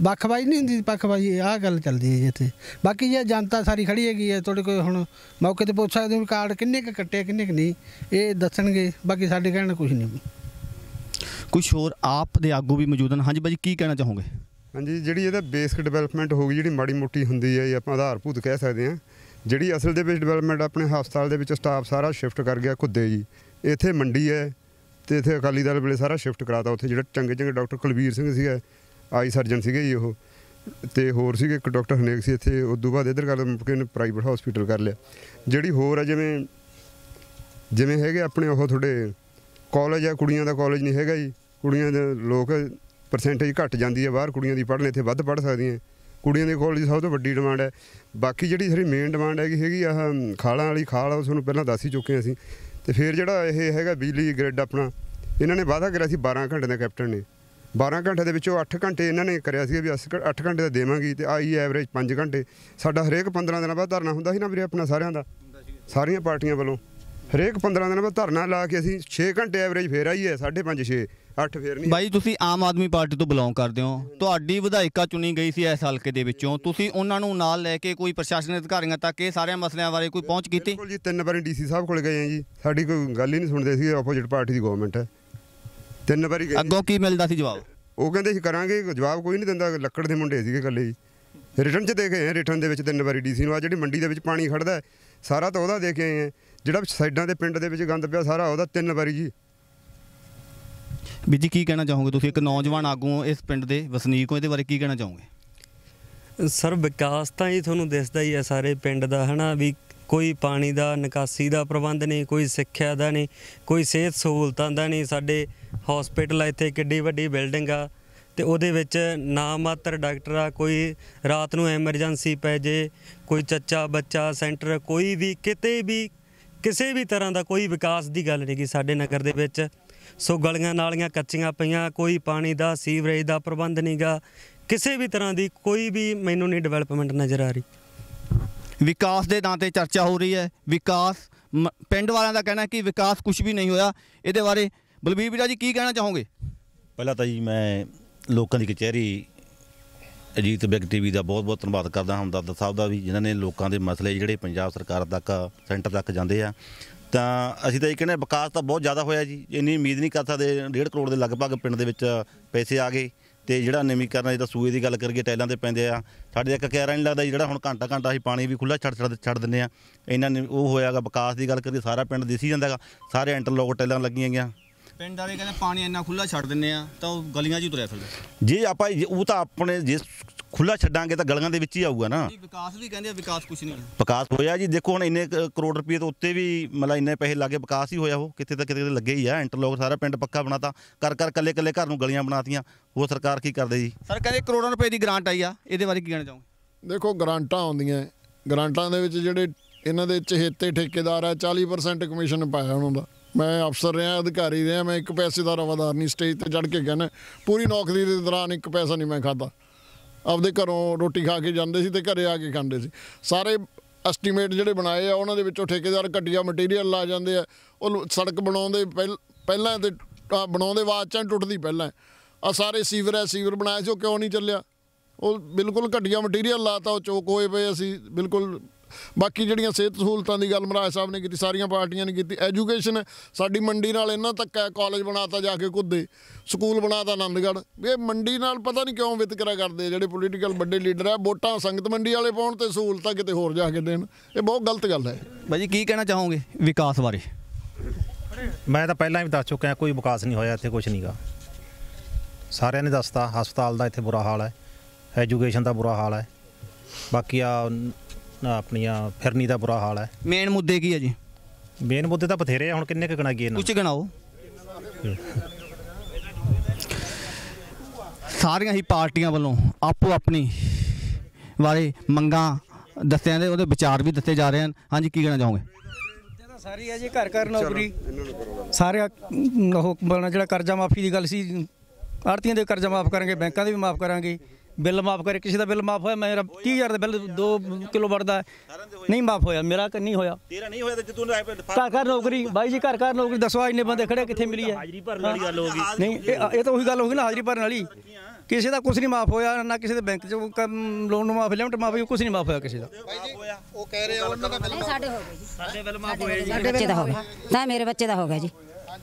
ਬੱਖਬਾਈ ਨਹੀਂ ਹੁੰਦੀ ਪੱਖਬਾਈ ਆਹ ਗੱਲ ਚੱਲਦੀ ਹੈ ਜੀ ਇੱਥੇ। ਬਾਕੀ ਜੇ ਜਨਤਾ ਸਾਰੀ ਖੜੀ ਹੈਗੀ ਹੈ ਤੁਹਾਡੇ ਕੋਲ ਹੁਣ ਮੌਕੇ ਤੇ ਪੁੱਛ ਸਕਦੇ ਹੋ ਵੀ ਕਾਰਡ ਕਿੰਨੇ ਕ ਕੱਟੇ ਕਿੰਨੇ ਕ ਨਹੀਂ ਇਹ ਦੱਸਣਗੇ ਬਾਕੀ ਸਾਡੇ ਕਹਿਣ ਕੁਝ ਨਹੀਂ। ਕੁਝ ਹੋਰ ਆਪ ਦੇ ਆਗੂ ਵੀ ਮੌਜੂਦ ਹਨ। ਹਾਂਜੀ ਬਾਈ ਜੀ ਕੀ ਕਹਿਣਾ ਚਾਹੋਗੇ? ਹਾਂਜੀ, ਜਿਹੜੀ ਇਹਦਾ ਬੇਸਿਕ ਡਿਵੈਲਪਮੈਂਟ ਹੋ ਗਈ, ਜਿਹੜੀ ਮਾੜੀ ਮੋਟੀ ਹੁੰਦੀ ਹੈ, ਇਹ ਆਪਾਂ ਆਧਾਰਭੂਤ ਕਹਿ ਸਕਦੇ ਹਾਂ। ਜਿਹੜੀ ਅਸਲ ਦੇ ਵਿੱਚ ਡਿਵੈਲਪਮੈਂਟ ਆਪਣੇ ਹਸਪਤਾਲ ਦੇ ਵਿੱਚ ਸਟਾਫ ਸਾਰਾ ਸ਼ਿਫਟ ਕਰ ਗਿਆ ਖੁੱਦੇ ਜੀ। ਇੱਥੇ ਮੰਡੀ ਹੈ ਤੇ ਇੱਥੇ ਅਕਾਲੀ ਦਲ ਵੇਲੇ ਸਾਰਾ ਸ਼ਿਫਟ ਕਰਾਤਾ ਉੱਥੇ। ਜਿਹੜਾ ਚੰਗੇ ਚੰਗੇ ਡਾਕਟਰ ਕੁਲਵੀਰ ਸਿੰਘ ਸੀਗਾ ਆਈ ਸਰਜਨ ਸੀਗੇ ਜੀ ਉਹ। ਤੇ ਹੋਰ ਸੀਗੇ, ਇੱਕ ਡਾਕਟਰ ਹਨੇਕ ਸੀ ਇੱਥੇ। ਉਸ ਤੋਂ ਬਾਅਦ ਇੱਧਰ ਕਰ ਮੁੜ ਕੇ ਪ੍ਰਾਈਵੇਟ ਹਸਪੀਟਲ ਕਰ ਲਿਆ। ਜਿਹੜੀ ਹੋਰ ਹੈ ਜਿਵੇਂ ਜਿਵੇਂ ਹੈਗੇ ਆਪਣੇ ਉਹ ਤੁਹਾਡੇ ਕਾਲਜ ਆ, ਕੁੜੀਆਂ ਦਾ ਕਾਲਜ ਨਹੀਂ ਹੈਗਾ ਜੀ। ਕੁੜੀਆਂ ਦੇ ਲੋਕ ਪਰਸੈਂਟੇਜ ਘਟ ਜਾਂਦੀ ਹੈ, ਬਾਹਰ ਕੁੜੀਆਂ ਦੀ ਪੜ੍ਹਨ ਇੱਥੇ ਵੱਧ ਪੜ੍ਹ ਸਕਦੀਆਂ। ਕੁੜੀਆਂ ਦੇ ਕਾਲਜ ਸਭ ਤੋਂ ਵੱਡੀ ਡਿਮਾਂਡ ਹੈ। ਬਾਕੀ ਜਿਹੜੀ ਸਾਡੀ ਮੇਨ ਡਿਮਾਂਡ ਹੈਗੀ ਹੈਗੀ ਆਹ ਖਾਲਾਂ ਵਾਲੀ ਖਾਲ ਆ, ਉਹ ਤੁਹਾਨੂੰ ਪਹਿਲਾਂ ਦੱਸ ਹੀ ਚੁੱਕੇ ਅਸੀਂ। ਤੇ ਫਿਰ ਜਿਹੜਾ ਇਹ ਹੈਗਾ ਬਿਜਲੀ ਗ੍ਰਿਡ ਆਪਣਾ, ਇਹਨਾਂ ਨੇ ਵਾਅਦਾ ਕਰਿਆ ਸੀ 12 ਘੰਟੇ ਦਾ ਕੈਪਟਨ ਨੇ। 12 ਘੰਟੇ ਦੇ ਵਿੱਚੋਂ 8 ਘੰਟੇ ਇਹਨਾਂ ਨੇ ਕਰਿਆ ਸੀ ਵੀ 8 ਘੰਟੇ ਦਾ ਦੇਵਾਂਗੇ ਤੇ ਆਈ ਐਵਰੇਜ 5 ਘੰਟੇ। ਸਾਡਾ ਹਰੇਕ 15 ਦਿਨਾਂ ਬਾਅਦ ਧਰਨਾ ਹੁੰਦਾ ਸੀ ਨਾ ਵੀਰੇ ਆਪਣਾ ਸਾਰਿਆਂ ਦਾ। ਸਾਰੀਆਂ ਪਾਰਟੀਆਂ ਵੱਲੋਂ। ਹਰੇਕ 15 ਦਿਨਾਂ ਬਾਅਦ ਧਰਨਾ ਲਾ ਕੇ ਅਸੀਂ 6 ਘੰਟੇ ਐਵਰੇਜ ਫੇਰ ਆਈ ਹੈ 5.5 6 8 ਫੇਰ ਨਹੀਂ। ਬਾਈ ਤੁਸੀਂ ਆਮ ਆਦਮੀ ਪਾਰਟੀ ਤੋਂ ਬਿਲੋਂਗ ਕਰਦੇ ਹੋ। ਤੁਹਾਡੀ ਵਿਧਾਇਕਾ ਚੁਣੀ ਗਈ ਸੀ ਇਸ ਹਲਕੇ ਦੇ ਵਿੱਚੋਂ। ਤੁਸੀਂ ਉਹਨਾਂ ਨੂੰ ਨਾਲ ਲੈ ਕੇ ਕੋਈ ਪ੍ਰਸ਼ਾਸਨਿਕ ਅਧਿਕਾਰੀਆਂ ਤੱਕ ਇਹ ਸਾਰਿਆਂ ਮਸਲਿਆਂ ਬਾਰੇ ਕੋਈ ਪਹੁੰਚ ਕੀਤੀ? ਬਿਲਕੁਲ ਜੀ ਤਿੰਨ ਵਾਰੀ ਡੀਸੀ ਸਾਹਿਬ ਕੋਲ ਗਏ ਆ ਜੀ। ਸਾਡੀ ਕੋਈ ਗੱਲ ਹੀ ਨਹੀਂ ਸੁਣਦੇ ਸੀ ਆਪੋਜੀਟ ਪਾਰਟੀ ਦੀ ਗਵਰਨਮੈਂਟ ਹੈ। ਤਿੰਨ ਵਾਰੀ ਗਏ। ਅੱਗੋਂ ਕੀ ਮਿਲਦਾ ਸੀ ਜਵਾਬ? ਉਹ ਕਹਿੰਦੇ ਸੀ ਕਰਾਂਗੇ ਜਵਾਬ ਕੋਈ ਨਹੀਂ ਦਿੰਦਾ ਲੱਕੜ ਦੇ ਮੁੰਡੇ ਸੀਗੇ ਇਕੱਲੇ ਜੀ। ਰਿਟਰਨ 'ਚ ਦੇ ਕੇ ਆਏ ਰਿਟਰਨ ਦੇ ਵਿੱਚ ਤਿੰਨ ਵਾਰੀ ਡੀਸੀ ਨੂੰ। ਆ ਜਿਹੜੀ ਮੰਡੀ ਦੇ ਵਿੱਚ ਪਾਣੀ ਖੜਦਾ ਸਾਰਾ ਤਾਂ ਉਹਦਾ ਦੇ ਕੇ ਆਏ ਆ। ਜਿਹੜਾ ਸਾਈਡਾਂ ਦੇ ਪਿੰਡ ਦੇ ਵਿੱਚ ਗੰਦ ਪਿਆ ਸਾਰਾ ਉਹਦਾ ਤਿੰਨ ਵਾਰੀ ਜੀ। ਵੀ ਜੀ ਕੀ ਕਹਿਣਾ ਚਾਹੋਗੇ ਤੁਸੀਂ? ਇੱਕ ਨੌਜਵਾਨ ਆਗੂ ਹੋ ਇਸ ਪਿੰਡ ਦੇ ਵਸਨੀਕ ਹੋ ਇਹਦੇ ਬਾਰੇ ਕੀ ਕਹਿਣਾ ਚਾਹੋਗੇ? ਸਰ ਵਿਕਾਸ ਤਾਂ ਹੀ ਤੁਹਾਨੂੰ ਦਿਸਦਾ ਹੀ ਹੈ ਸਾਰੇ ਪਿੰਡ ਦਾ ਹਨਾ? ਵੀ ਕੋਈ ਪਾਣੀ ਦਾ ਨਿਕਾਸੀ ਦਾ ਪ੍ਰਬੰਧ ਨਹੀਂ ਕੋਈ ਸਿੱਖਿਆ ਦਾ ਨਹੀਂ ਕੋਈ ਸਿਹਤ ਸਹੂਲਤਾਂ ਦਾ ਨਹੀਂ। ਸਾਡੇ ਹਸਪੀਟਲ ਆ ਇੱਥੇ ਕਿੱਡੀ ਵੱਡੀ ਬਿਲਡਿੰਗ ਆ ਤੇ ਉਹਦੇ ਵਿੱਚ ਨਾ ਮਾਤਰ ਡਾਕਟਰ ਆ ਕੋਈ ਰਾਤ ਨੂੰ ਐਮਰਜੈਂਸੀ ਪੈ ਜੇ ਕੋਈ ਚੱਚਾ ਬੱਚਾ ਸੈਂਟਰ ਕੋਈ ਵੀ ਕਿਤੇ ਵੀ ਕਿਸੇ ਵੀ ਤਰ੍ਹਾਂ ਦਾ ਕੋਈ ਵਿਕਾਸ ਦੀ ਗੱਲ ਨਹੀਂ ਗੀ ਸਾਡੇ ਨਗਰ ਦੇ ਵਿੱਚ। ਸੋ ਗਲੀਆਂ ਨਾਲੀਆਂ ਕੱਚੀਆਂ ਪਈਆਂ ਕੋਈ ਪਾਣੀ ਦਾ ਸੀਵਰੇਜ ਦਾ ਪ੍ਰਬੰਧ ਨਹੀਂਗਾ ਕਿਸੇ ਵੀ ਤਰ੍ਹਾਂ ਦੀ ਕੋਈ ਵੀ ਮੈਨੂੰ ਨਹੀਂ ਡਿਵੈਲਪਮੈਂਟ ਨਜ਼ਰ ਆ ਰਹੀ। ਵਿਕਾਸ ਦੇ ਨਾਂ ਤੇ ਚਰਚਾ ਹੋ ਰਹੀ ਹੈ। ਵਿਕਾਸ ਮ- ਪਿੰਡ ਵਾਲਿਆਂ ਦਾ ਕਹਿਣਾ ਕਿ ਵਿਕਾਸ ਕੁਝ ਵੀ ਨਹੀਂ ਹੋਇਆ। ਇਹਦੇ ਬਾਰੇ ਬਲਬੀਰ ਵੀਰਾ ਜੀ ਕੀ ਕਹਿਣਾ ਚਾਹੋਗੇ? ਪਹਿਲਾਂ ਤਾਂ ਜੀ ਮੈਂ ਲੋਕਾਂ ਦੀ ਕਚਹਿਰੀ ਅਜੀਤ ਬਿਗ ਟੀਵੀ ਦਾ ਬਹੁਤ ਬਹੁਤ ਧੰਨਵਾਦ ਕਰਦਾ ਹਮਦਰਦ ਸਾਹਿਬ ਦਾ ਵੀ ਜਿਨ੍ਹਾਂ ਨੇ ਲੋਕਾਂ ਦੇ ਮਸਲੇ ਜਿਹੜੇ ਪੰਜਾਬ ਸਰਕਾਰ ਤੱਕ ਸੈਂਟਰ ਤੱਕ ਜਾਂਦੇ ਆ। ਤਾਂ ਅਸੀਂ ਤਾਂ ਇਹ ਕਹਿੰਦੇ ਹਾਂ, ਵਿਕਾਸ ਤਾਂ ਬਹੁਤ ਜ਼ਿਆਦਾ ਹੋਇਆ ਜੀ। ਇੰਨੀ ਉਮੀਦ ਨਹੀਂ ਕਰ ਸਕਦੇ 1.5 ਕਰੋੜ ਦੇ ਲਗਭਗ ਪਿੰਡ ਦੇ ਵਿੱਚ ਪੈਸੇ ਆ ਗਏ। ਤੇ ਜਿਹੜਾ ਨਵੀਕਰਨ ਜਿਹਦਾ ਸੂਏ ਦੀ ਗੱਲ ਕਰੀਏ ਟਾਈਲਾਂ ਤੇ ਪੈਂਦੇ ਆ। ਸਾਡੇ ਇੱਕ ਕਹਿਰਾ ਨਹੀਂ ਲੱਗਦਾ ਜੀ, ਜਿਹੜਾ ਹੁਣ ਘੰਟਾ ਘੰਟਾ ਅਸੀਂ ਪਾਣੀ ਵੀ ਖੁੱਲਾ ਛੱਡ ਛੱਡ ਛੱਡ ਦਿੰਦੇ ਆ। ਇਹਨਾਂ ਨੇ ਉਹ ਹੋਇਆਗਾ ਵਿਕਾਸ ਦੀ ਗੱਲ ਕਰੀਏ ਸਾਰਾ ਪਿੰਡ ਦਿਸੀ ਜਾਂਦਾਗਾ। ਸਾਰੇ ਇੰਟਰਲੋਕ ਟਾਈਲਾਂ ਲੱਗੀਆਂ ਗਈਆਂ। ਪਿੰਡ ਵਾਲੇ ਕਹਿੰਦੇ ਪਾਣੀ ਇੰਨਾ ਖੁੱਲਾ ਛੱਡ ਦਿੰਨੇ ਆ ਤਾਂ ਉਹ ਗਲੀਆਂ 'ਚ ਹੀ ਤੁਰਿਆ ਫਿਰਦਾ। ਜੇ ਆਪਾਂ ਜੇ- ਉਹ ਤਾਂ ਆਪਣੇ ਜੇ ਖੁੱਲਾ ਛੱਡਾਂਗੇ ਤਾਂ ਗਲੀਆਂ ਦੇ ਵਿੱਚ ਹੀ ਆਊਗਾ ਨਾ। ਵਿਕਾਸ ਵੀ ਕਹਿੰਦੇ ਆ ਵਿਕਾਸ ਕੁਛ ਨਹੀਂ ਵਿਕਾਸ ਹੋਇਆ ਜੀ ਦੇਖੋ ਹੁਣ ਇੰਨੇ ਕਰੋੜ ਰੁਪਏ ਤੋਂ ਉੱਤੇ ਵੀ ਮਤਲਬ ਇੰਨੇ ਪੈਸੇ ਲਾਗੇ ਵਿਕਾਸ ਹੀ ਹੋਇਆ ਉਹ ਕਿਤੇ ਤਾਂ ਕਿਤੇ ਲੱਗੇ ਹੀ ਆ ਇੰਟਰਲੋਕ ਸਾਰਾ ਪਿੰਡ ਪੱਕਾ ਬਣਾਤਾ ਕਰ ਕਰ ਕੱਲੇ ਕੱਲੇ ਘਰ ਨੂੰ ਗਲੀਆਂ ਬਣਾਤੀਆਂ ਉਹ ਸਰਕਾਰ ਕੀ ਕਰਦੇ ਜੀ? ਸਰ ਕਹਿੰਦੇ ਕਰੋੜਾਂ ਰੁਪਏ ਦੀ ਗ੍ਰਾਂਟ ਆਈ ਆ ਇਹਦੇ ਬਾਰੇ ਕੀ ਕਹਿਣਾ ਚਾਹੋਗੇ? ਦੇਖੋ ਗ੍ਰਾਂਟਾਂ ਆਉਂਦੀਆਂ। ਗ੍ਰਾਂਟਾਂ ਦੇ ਵਿੱਚ ਜਿਹੜੇ ਇਹਨਾਂ ਦੇ ਚਹੇਤੇ ਠੇਕੇਦਾਰ ਆ 40% ਕਮਿਸ਼ਨ ਪਾਇਆ ਉਹਨਾਂ ਦਾ। ਮੈਂ ਅਫਸਰ ਰਿਹਾ, ਅਧਿਕਾਰੀ ਰਿਹਾ, ਮੈਂ ਇੱਕ ਪੈਸੇ ਦਾ ਰਵਾਦਾਰ ਨਹੀਂ, ਸਟੇਜ ਤੇ ਚੜ ਕੇ ਕਹਿੰਦਾ ਪੂਰੀ ਨੌਕਰੀ ਦੇ ਦੌਰਾਨ ਇੱਕ ਪੈਸਾ ਨਹੀਂ ਮੈਂ ਖਾਦਾ ਆਪਦੇ ਘਰੋਂ ਰੋਟੀ ਖਾ ਕੇ ਜਾਂਦੇ ਸੀ ਤੇ ਘਰੇ ਆ ਕੇ ਖਾਂਦੇ ਸੀ। ਸਾਰੇ ਐਸਟੀਮੇਟ ਜਿਹੜੇ ਬਣਾਏ ਆ, ਉਹਨਾਂ ਦੇ ਵਿੱਚੋਂ ਠੇਕੇਦਾਰ ਘਟੀਆ ਮਟੀਰੀਅਲ ਲਾ ਜਾਂਦੇ ਆ। ਉਹ ਲੋ- ਸੜਕ ਬਣਾਉਂਦੇ ਪਹਿਲ- ਪਹਿਲਾਂ ਤੇ ਬਣਾਉਂਦੇ ਬਾਅਦ ਚ ਟੁੱਟਦੀ ਪਹਿਲਾਂ। ਆ ਸਾਰੇ ਸੀਵਰ ਹੈ ਸੀਵਰ ਬਣਾਇਆ ਸੀ, ਉਹ ਕਿਉਂ ਨਹੀਂ ਚੱਲਿਆ? ਉਹ ਬਿਲਕੁਲ ਘਟੀਆ ਮਟੀਰੀਅਲ ਲਾਤਾ ਉਹ ਚੋਕ ਹੋਏ ਪਏ ਅਸੀਂ, ਬਿਲਕੁਲ ਬਾਕੀ ਜਿਹੜੀਆਂ ਸਿਹਤ ਸਹੂਲਤਾਂ ਦੀ ਗੱਲ ਮਹਾਰਾਜ ਸਾਹਿਬ ਨੇ ਕੀਤੀ ਸਾਰੀਆਂ ਪਾਰਟੀਆਂ ਨੇ ਕੀਤੀ ਐਜੂਕੇਸ਼ਨ ਸਾਡੀ ਮੰਡੀ ਨਾਲ ਇੰਨਾ ਧੱਕਾ ਹੈ ਕਾਲਜ ਬਣਾਤਾ ਜਾ ਕੇ ਕੁੱਦੇ ਸਕੂਲ ਬਣਾਤਾ ਆਨੰਦਗੜ੍ਹ। ਵੀ ਇਹ ਮੰਡੀ ਨਾਲ ਪਤਾ ਨਹੀਂ ਕਿਉਂ ਵਿਤਕਰਾ ਕਰਦੇ ਜਿਹੜੇ ਪੋਲੀਟੀਕਲ ਵੱਡੇ ਲੀਡਰ ਆ ਵੋਟਾਂ ਸੰਗਤ ਮੰਡੀ ਵਾਲੇ ਪਾਉਣ ਤੇ ਸਹੂਲਤਾਂ ਕਿਤੇ ਹੋਰ ਜਾ ਕੇ ਦੇਣ ਇਹ ਬਹੁਤ ਗਲਤ ਗੱਲ ਹੈ। ਬਾਜੀ ਕੀ ਕਹਿਣਾ ਚਾਹੋਗੇ ਵਿਕਾਸ ਬਾਰੇ? ਮੈਂ ਤਾਂ ਪਹਿਲਾਂ ਵੀ ਦੱਸ ਚੁੱਕਿਆ ਕੋਈ ਵਿਕਾਸ ਨਹੀਂ ਹੋਇਆ ਇੱਥੇ ਕੁਝ ਨਹੀਂਗਾ ਸਾਰਿਆਂ ਨੇ ਦੱਸਤਾ ਹਸਪਤਾਲ ਦਾ ਇੱਥੇ ਬੁਰਾ ਹਾਲ ਹੈ ਐਜੂਕੇਸ਼ਨ ਦਾ ਬੁਰਾ ਹਾਲ ਹੈ। ਬਾਕੀ ਆ ਆਪਣੀਆਂ ਫਿਰਨੀ ਦਾ ਬੁਰਾ ਹਾਲ ਹੈ। ਮੇਨ ਮੁੱਦੇ ਕੀ ਆ ਜੀ? ਮੇਨ ਮੁੱਦੇ ਤਾਂ ਬਥੇਰੇ ਆ ਹੁਣ ਕਿੰਨੇ ਕੁ ਗਣਾਈਏ ਇਹਨਾਂ ਕੁਝ ਗਿਣਾਓ। ਸਾਰੀਆਂ ਹੀ ਪਾਰਟੀਆਂ ਵੱਲੋਂ ਆਪੋ ਆਪਣੀ ਬਾਰੇ ਮੰਗਾਂ ਦੱਸੇ ਜਾਂਦੇ ਉਹਦੇ ਵਿਚਾਰ ਵੀ ਦੱਸੇ ਜਾ ਰਹੇ ਹਨ। ਹਾਂਜੀ ਕੀ ਕਹਿਣਾ ਚਾਹੋਗੇ? ਸਾਰੀ ਹੈ ਜੀ ਘਰ ਘਰ ਨੌਕਰੀ। ਸਾਰੇ ਉਹ ਬਣਾ ਜਿਹੜਾ ਕਰਜ਼ਾ ਮਾਫੀ ਦੀ ਗੱਲ ਸੀ ਆੜਤੀਆਂ ਦੇ ਕਰਜ਼ਾ ਮਾਫ ਕਰਾਂਗੇ ਬੈਂਕਾਂ ਦੇ ਵੀ ਮਾਫ ਕਰਾਂਗੇ। ਬਿੱਲ ਮਾਫ ਕਰੇ ਕਿਸੇ ਦਾ ਬਿੱਲ ਮਾਫ ਹੋਇਆ ਮੇਰਾ 30000 ਦਾ ਬਿੱਲ 2 ਕਿਲੋ ਵੜਦਾ ਨਹੀਂ ਮਾਫ ਹੋਇਆ ਮੇਰਾ ਕ- ਨਹੀਂ ਹੋਇਆ। ਤੇਰਾ ਨਹੀਂ ਹੋਇਆ ਤੇ ਤੂੰ ਘਰ ਘਰ ਨੌਕਰੀ ਬਾਈ ਜੀ ਘਰ ਘਰ ਨੌਕਰੀ ਦੱਸੋ ਇੰਨੇ ਬੰਦੇ ਖੜੇ ਕਿੱਥੇ ਮਿਲੀ ਹੈ? ਹਾਜ਼ਰੀ ਭਰਨ ਵਾਲੀ ਗੱਲ ਹੋ ਗਈ। ਨਹੀਂ ਇਹ ਇਹ ਤਾਂ ਉਹੀ ਗੱਲ ਹੋ ਗਈ ਨਾ ਹਾਜ਼ਰੀ ਭਰਨ ਵਾਲੀ। ਕਿਸੇ ਦਾ ਕੁਝ ਨਹੀਂ ਮਾਫ ਹੋਇਆ ਨਾ ਕਿਸੇ ਦੇ ਬੈਂਕ ਚੋਂ ਲੋਨ ਮਾਫ ਲਿਮਟ ਮਾਫ ਕੁਝ ਨਹੀਂ ਮਾਫ ਹੋਇਆ ਕਿਸੇ ਦਾ। ਉਹ ਕਹਿ ਰਹੇ ਉਹਨਾਂ ਦਾ ਸਾਡੇ ਹੋ ਗਏ ਜੀ। ਸਾਡੇ ਬਿੱਲ ਮਾਫ ਹੋਏ ਜੀ। ਸਾਡੇ ਬੱਚੇ ਦਾ ਹੋ ਗਿਆ। ਤਾਂ ਮੇਰੇ ਬੱਚੇ ਦਾ ਹੋ ਗਿਆ ਜੀ।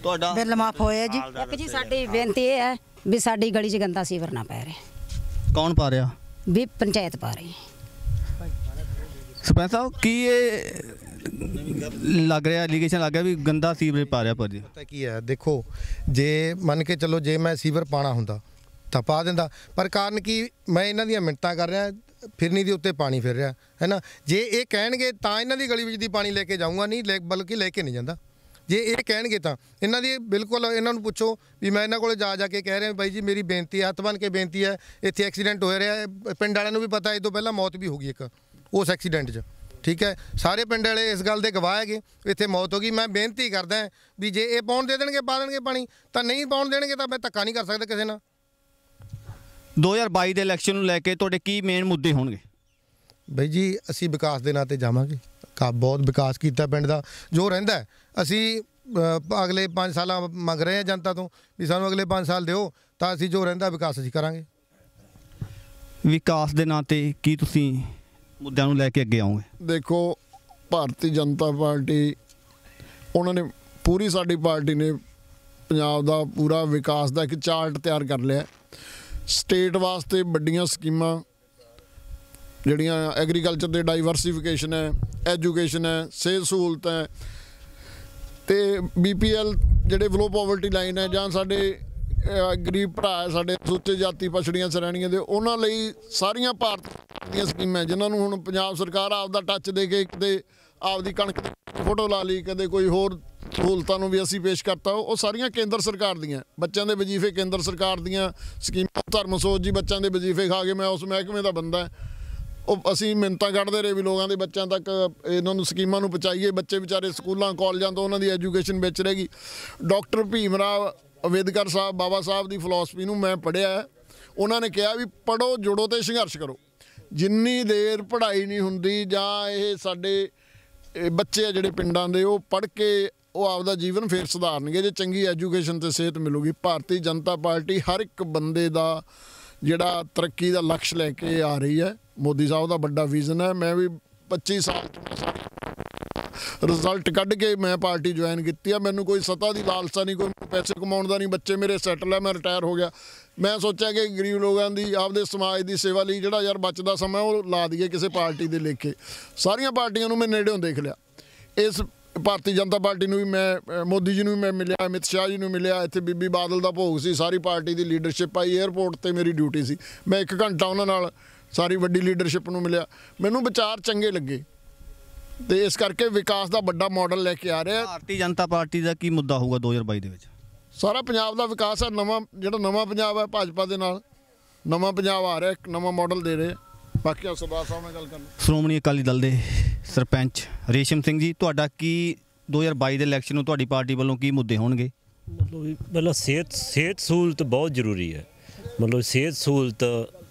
ਤੁਹਾਡਾ? ਬਿੱਲ ਮਾਫ ਹੋਇਆ ਜੀ। ਇੱਕ ਜੀ ਸਾਡੀ ਬੇਨਤੀ ਇਹ ਹੈ ਵੀ ਸਾਡੀ ਗਲੀ 'ਚ ਗੰਦਾ ਸੀਵਰ ਨਾ ਪੈ ਰਿਹਾ। ਕੌਣ ਪਾ ਰਿਹਾ? ਵੀ ਪੰਚਾਇਤ ਪਾ ਰਹੀ ਹੈ। ਸਰਪੰਚ ਸਾਹਿਬ ਕੀ ਇਹ ਲੱਗ ਰਿਹਾ ਐਲੀਗੇਸ਼ਨ ਲੱਗ ਰਿਹਾ ਵੀ ਗੰਦਾ ਸੀਵਰੇਜ ਪਾ ਰਿਹਾ ਪਰ ਜੀ ਪਤਾ ਕੀ ਹੈ ਦੇਖੋ ਜੇ ਮੰਨ ਕੇ ਚੱਲੋ ਜੇ ਮੈਂ ਸੀਵਰ ਪਾਣਾ ਹੁੰਦਾ ਤਾਂ ਪਾ ਦਿੰਦਾ। ਪਰ ਕਾਰਨ ਕੀ ਮੈਂ ਇਹਨਾਂ ਦੀਆਂ ਮਿੰਟਾਂ ਕਰ ਰਿਹਾ ਫਿਰਨੀ ਦੇ ਉੱਤੇ ਪਾਣੀ ਫਿਰ ਰਿਹਾ ਹੈ ਨਾ? ਜੇ ਇਹ ਕਹਿਣਗੇ ਤਾਂ ਇਹਨਾਂ ਦੀ ਗਲੀ ਵਿੱਚ ਦੀ ਪਾਣੀ ਲੈ ਕੇ ਜਾਊਂਗਾ ਨਹੀਂ ਲੈ- ਬਲਕਿ ਲੈ ਕੇ ਨਹੀਂ ਜਾਂਦਾ। ਜੇ ਇਹ ਕਹਿਣਗੇ ਤਾਂ। ਇਹਨਾਂ ਦੀ ਬਿਲਕੁਲ ਇਹਨਾਂ ਨੂੰ ਪੁੱਛੋ ਵੀ ਮੈਂ ਇਹਨਾਂ ਕੋਲੇ ਜਾ ਜਾ ਕੇ ਕਹਿ ਰਿਹਾ ਬਾਈ ਜੀ ਮੇਰੀ ਬੇਨਤੀ ਹੈ ਹੱਥ ਬੰਨ ਕੇ ਬੇਨਤੀ ਹੈ ਇੱਥੇ ਐਕਸੀਡੈਂਟ ਹੋ ਰਿਹਾ ਹੈ। ਪਿੰਡ ਵਾਲਿਆਂ ਨੂੰ ਵੀ ਪਤਾ ਇਹ ਤੋਂ ਪਹਿਲਾਂ ਮੌਤ ਵੀ ਹੋ ਗਈ ਇੱਕ ਉਸ ਐਕਸੀਡੈਂਟ 'ਚ। ਠੀਕ ਹੈ? ਸਾਰੇ ਪਿੰਡ ਵਾਲੇ ਇਸ ਗੱਲ ਦੇ ਗਵਾਹ ਹੈਗੇ ਇੱਥੇ ਮੌਤ ਹੋ ਗਈ। ਮੈਂ ਬੇਨਤੀ ਕਰਦਾ ਵੀ ਜੇ ਇਹ ਪਾਉਣ ਦੇ ਦੇਣਗੇ ਪਾ ਦੇਣਗੇ ਪਾਣੀ ਤਾਂ ਨਹੀਂ ਪਾਉਣ ਦੇਣਗੇ ਤਾਂ ਮੈਂ ਧੱਕਾ ਨਹੀਂ ਕਰ ਸਕਦਾ ਕਿਸੇ ਨਾਲ। 2022 ਦੇ ਇਲੈਕਸ਼ਨ ਨੂੰ ਲੈ ਕੇ ਤੁਹਾਡੇ ਕੀ ਮੇਨ ਮੁੱਦੇ ਹੋਣਗੇ? ਬਈ ਜੀ ਅਸੀਂ ਵਿਕਾਸ ਦੇ ਨਾਂ ਤੇ ਜਾਵਾਂਗੇ। ਕਾ ਬਹੁਤ ਵਿਕਾਸ ਕੀਤਾ ਪਿੰਡ ਦਾ ਜੋ ਰਹਿੰਦਾ ਅਸੀਂ ਅਗਲੇ 5 ਸਾਲਾਂ ਮੰਗ ਰਹੇ ਹਾਂ ਜਨਤਾ ਤੋਂ ਵੀ ਸਾਨੂੰ ਅਗਲੇ 5 ਸਾਲ ਦਿਓ ਤਾਂ ਅਸੀਂ ਜੋ ਰਹਿੰਦਾ ਵਿਕਾਸ ਅਸੀਂ ਕਰਾਂਗੇ। ਵਿਕਾਸ ਦੇ ਨਾਂ ਤੇ ਕੀ ਤੁਸੀਂ ਮੁੱਦਿਆਂ ਨੂੰ ਲੈ ਕੇ ਅੱਗੇ ਆਓਗੇ? ਦੇਖੋ ਭਾਰਤੀ ਜਨਤਾ ਪਾਰਟੀ ਉਹਨਾਂ ਨੇ ਪੂਰੀ ਸਾਡੀ ਪਾਰਟੀ ਨੇ ਪੰਜਾਬ ਦਾ ਪੂਰਾ ਵਿਕਾਸ ਦਾ ਇੱਕ ਚਾਰਟ ਤਿਆਰ ਕਰ ਲਿਆ। ਸਟੇਟ ਵਾਸਤੇ ਵੱਡੀਆਂ ਸਕੀਮਾਂ ਜਿਹੜੀਆਂ ਐਗਰੀਕਲਚਰ ਦੇ ਡਾਈਵਰਸਿਫਿਕੇਸ਼ਨ ਹੈ, ਐਜੂਕੇਸ਼ਨ ਹੈ, ਸਿਹਤ ਸਹੂਲਤ ਹੈ, ਤੇ ਬੀਪੀਐਲ ਜਿਹੜੇ ਬਲੋ ਪਾਵਰਟੀ ਲਾਈਨ ਹੈ ਜਾਂ ਸਾਡੇ ਗਰੀਬ ਭਰਾ ਹੈ, ਸਾਡੇ ਸੁੱਚੇ ਜਾਤੀ ਪਛੜੀਆਂ ਸ਼੍ਰੇਣੀਆਂ ਦੇ, ਉਹਨਾਂ ਲਈ ਸਾਰੀਆਂ ਭਾਰਤ ਦੀਆਂ ਸਕੀਮਾਂ ਜਿਨ੍ਹਾਂ ਨੂੰ ਹੁਣ ਪੰਜਾਬ ਸਰਕਾਰ ਆਪ ਦਾ ਟੱਚ ਦੇ ਕੇ ਕਿਤੇ ਆਪਦੀ ਕਣਕ ਦੀ ਫੋਟੋ ਲਾ ਲਈ ਕਦੇ ਕੋਈ ਹੋਰ ਸਹੂਲਤਾਂ ਨੂੰ ਵੀ ਅਸੀਂ ਪੇਸ਼ ਕਰਤਾ, ਉਹ ਸਾਰੀਆਂ ਕੇਂਦਰ ਸਰਕਾਰ ਦੀਆਂ, ਬੱਚਿਆਂ ਦੇ ਵਜ਼ੀਫੇ ਕੇਂਦਰ ਸਰਕਾਰ ਦੀਆਂ ਸਕੀਮਾਂ, ਧਰਮ ਸੋਚ ਜੀ ਬੱਚਿਆਂ ਦੇ ਵਜ਼ੀਫੇ ਖਾ ਕੇ ਮੈਂ ਉਸ ਮਹਿਕਮੇ ਦਾ ਬੰਦਾ ਉਹ ਅਸੀਂ ਮਿੰਤਾਂ ਕੱਢਦੇ ਰਹੇ ਵੀ ਲੋਕਾਂ ਦੇ ਬੱਚਿਆਂ ਤੱਕ ਇਹਨਾਂ ਨੂੰ ਸਕੀਮਾਂ ਨੂੰ ਪਹੁੰਚਾਈਏ। ਬੱਚੇ ਵਿਚਾਰੇ ਸਕੂਲਾਂ, ਕਾਲਜਾਂ ਤੋਂ ਉਹਨਾਂ ਦੀ ਐਜੂਕੇਸ਼ਨ ਵਿੱਚ ਰਹੇਗੀ ਡਾਕਟਰ ਭੀਮ ਰਾਵ ਅੰਬੇਦਕਰ ਸਾਹਿਬ, ਬਾਬਾ ਸਾਹਿਬ ਦੀ ਫਿਲਾਸਫੀ ਨੂੰ ਮੈਂ ਪੜ੍ਹਿਆ ਉਹਨਾਂ ਨੇ ਕਿਹਾ ਵੀ ਪੜੋ ਜੁੜੋ ਤੇ ਸੰਘਰਸ਼ ਕਰੋ। ਜਿੰਨੀ ਦੇਰ ਪੜ੍ਹਾਈ ਨਹੀਂ ਹੁੰਦੀ ਜਾਂ ਇਹ ਸਾਡੇ ਬੱਚੇ ਆ ਜਿਹੜੇ ਪਿੰਡਾਂ ਦੇ, ਉਹ ਪੜ੍ਹ ਕੇ ਉਹ ਆਪਦਾ ਜੀਵਨ ਫੇਰ ਸੁਧਾਰਨਗੇ ਜੇ ਚੰਗੀ ਐਜੂਕੇਸ਼ਨ ਤੇ ਸਿਹਤ ਮਿਲੂਗੀ। ਭਾਰਤੀ ਜਨਤਾ ਪਾਰਟੀ ਹਰ ਇੱਕ ਬੰਦੇ ਦਾ ਜਿਹੜਾ ਤਰੱਕੀ ਦਾ ਲਕਸ਼ ਲੈ ਕੇ ਆ ਰਹੀ ਹੈ। ਮੋਦੀ ਸਾਹਿਬ ਦਾ ਵੱਡਾ ਵਿਜ਼ਨ ਹੈ। ਮੈਂ ਵੀ 25 ਸਾਲ ਤੋਂ ਮੈਂ ਸਾਰੀ ਰਿਜ਼ਲਟ ਕੱਢ ਕੇ ਮੈਂ ਪਾਰਟੀ ਜੁਆਇਨ ਕੀਤੀ ਆ। ਮੈਨੂੰ ਕੋਈ ਸਤਾ ਦੀ ਲਾਲਸਾ ਨਹੀਂ, ਕੋਈ ਪੈਸੇ ਕਮਾਉਣ ਦਾ ਨਹੀਂ। ਬੱਚੇ ਮੇਰੇ ਸੈਟਲ ਆ, ਮੈਂ ਰਿਟਾਇਰ ਹੋ ਗਿਆ। ਮੈਂ ਸੋਚਿਆ ਕਿ ਗਰੀਬ ਲੋਕਾਂ ਦੀ, ਆਪਦੇ ਸਮਾਜ ਦੀ ਸੇਵਾ ਲਈ ਜਿਹੜਾ ਯਾਰ ਬਚਦਾ ਸਮਾਂ, ਉਹ ਲਾ ਦਈਏ ਕਿਸੇ ਪਾਰਟੀ ਦੇ ਲੇਖੇ। ਸਾਰੀਆਂ ਪਾਰਟੀਆਂ ਨੂੰ ਮੈਂ ਨੇੜਿਓਂ ਦੇਖ ਲਿਆ। ਇਸ ਭਾਰਤੀ ਜਨਤਾ ਪਾਰਟੀ ਨੂੰ ਵੀ ਮੈਂ ਮੋਦੀ ਜੀ ਨੂੰ ਵੀ ਮੈਂ ਮਿਲਿਆ, ਅਮਿਤ ਸ਼ਾਹ ਜੀ ਨੂੰ ਮਿਲਿਆ। ਇੱਥੇ ਬੀਬੀ ਬਾਦਲ ਦਾ ਭੋਗ ਸੀ। ਸਾਰੀ ਪਾਰਟੀ ਦੀ ਲੀਡਰਸ਼ਿਪ ਆਈ। 에ਅਰਪੋਰਟ ਤੇ ਮੇਰੀ ਡਿਊਟੀ ਸੀ। ਮੈਂ ਇੱਕ ਘੰਟਾ ਉਹਨਾਂ ਨਾਲ ਸਾਰੀ ਵੱਡੀ ਲੀਡਰਸ਼ਿਪ ਨੂੰ ਮਿਲਿਆ। ਮੈਨੂੰ ਵਿਚਾਰ ਚੰਗੇ ਲੱਗੇ। ਤੇ ਇਸ ਕਰਕੇ ਵਿਕਾਸ ਦਾ ਵੱਡਾ ਮਾਡਲ ਲੈ ਕੇ ਆ ਰਿਹਾ। ਭਾਰਤੀ ਜਨਤਾ ਪਾਰਟੀ ਦਾ ਕੀ ਮੁੱਦਾ ਹੋਊਗਾ 2022 ਦੇ ਵਿੱਚ? ਸਾਰਾ ਪੰਜਾਬ ਦਾ ਵਿਕਾਸ ਹੈ। ਨਵਾਂ ਜਿਹੜਾ ਨਵਾਂ ਪੰਜਾਬ ਹੈ ਭਾਜਪਾ ਦੇ ਨਾਲ। ਨਵਾਂ ਪੰਜਾਬ ਆ ਰਿਹਾ ਇੱਕ ਨਵਾਂ ਮਾਡਲ ਦੇ ਰਹੇ। ਬਾਕੀ ਆ ਸਰਦਾਰ ਸਾਹਿਬ ਨਾਲ ਗੱਲ ਕਰਨੀ। ਸ਼੍ਰੋਮਣੀ ਅਕਾਲੀ ਦਲ ਦੇ ਸਰਪੰਚ ਰੇਸ਼ਮ ਸਿੰਘ ਜੀ ਤੁਹਾਡਾ ਕੀ 2022 ਦੇ ਇਲੈਕਸ਼ਨ ਨੂੰ ਤੁਹਾਡੀ ਪਾਰਟੀ ਵੱਲੋਂ ਕੀ ਮੁੱਦੇ ਹੋਣਗੇ? ਮਤਲਬ ਪਹਿਲਾਂ ਸਿਹਤ ਸਿਹਤ ਸਹੂਲਤ ਬਹੁਤ ਜ਼ਰੂਰੀ ਹੈ। ਮਤਲਬ ਸਿਹਤ ਸਹੂਲਤ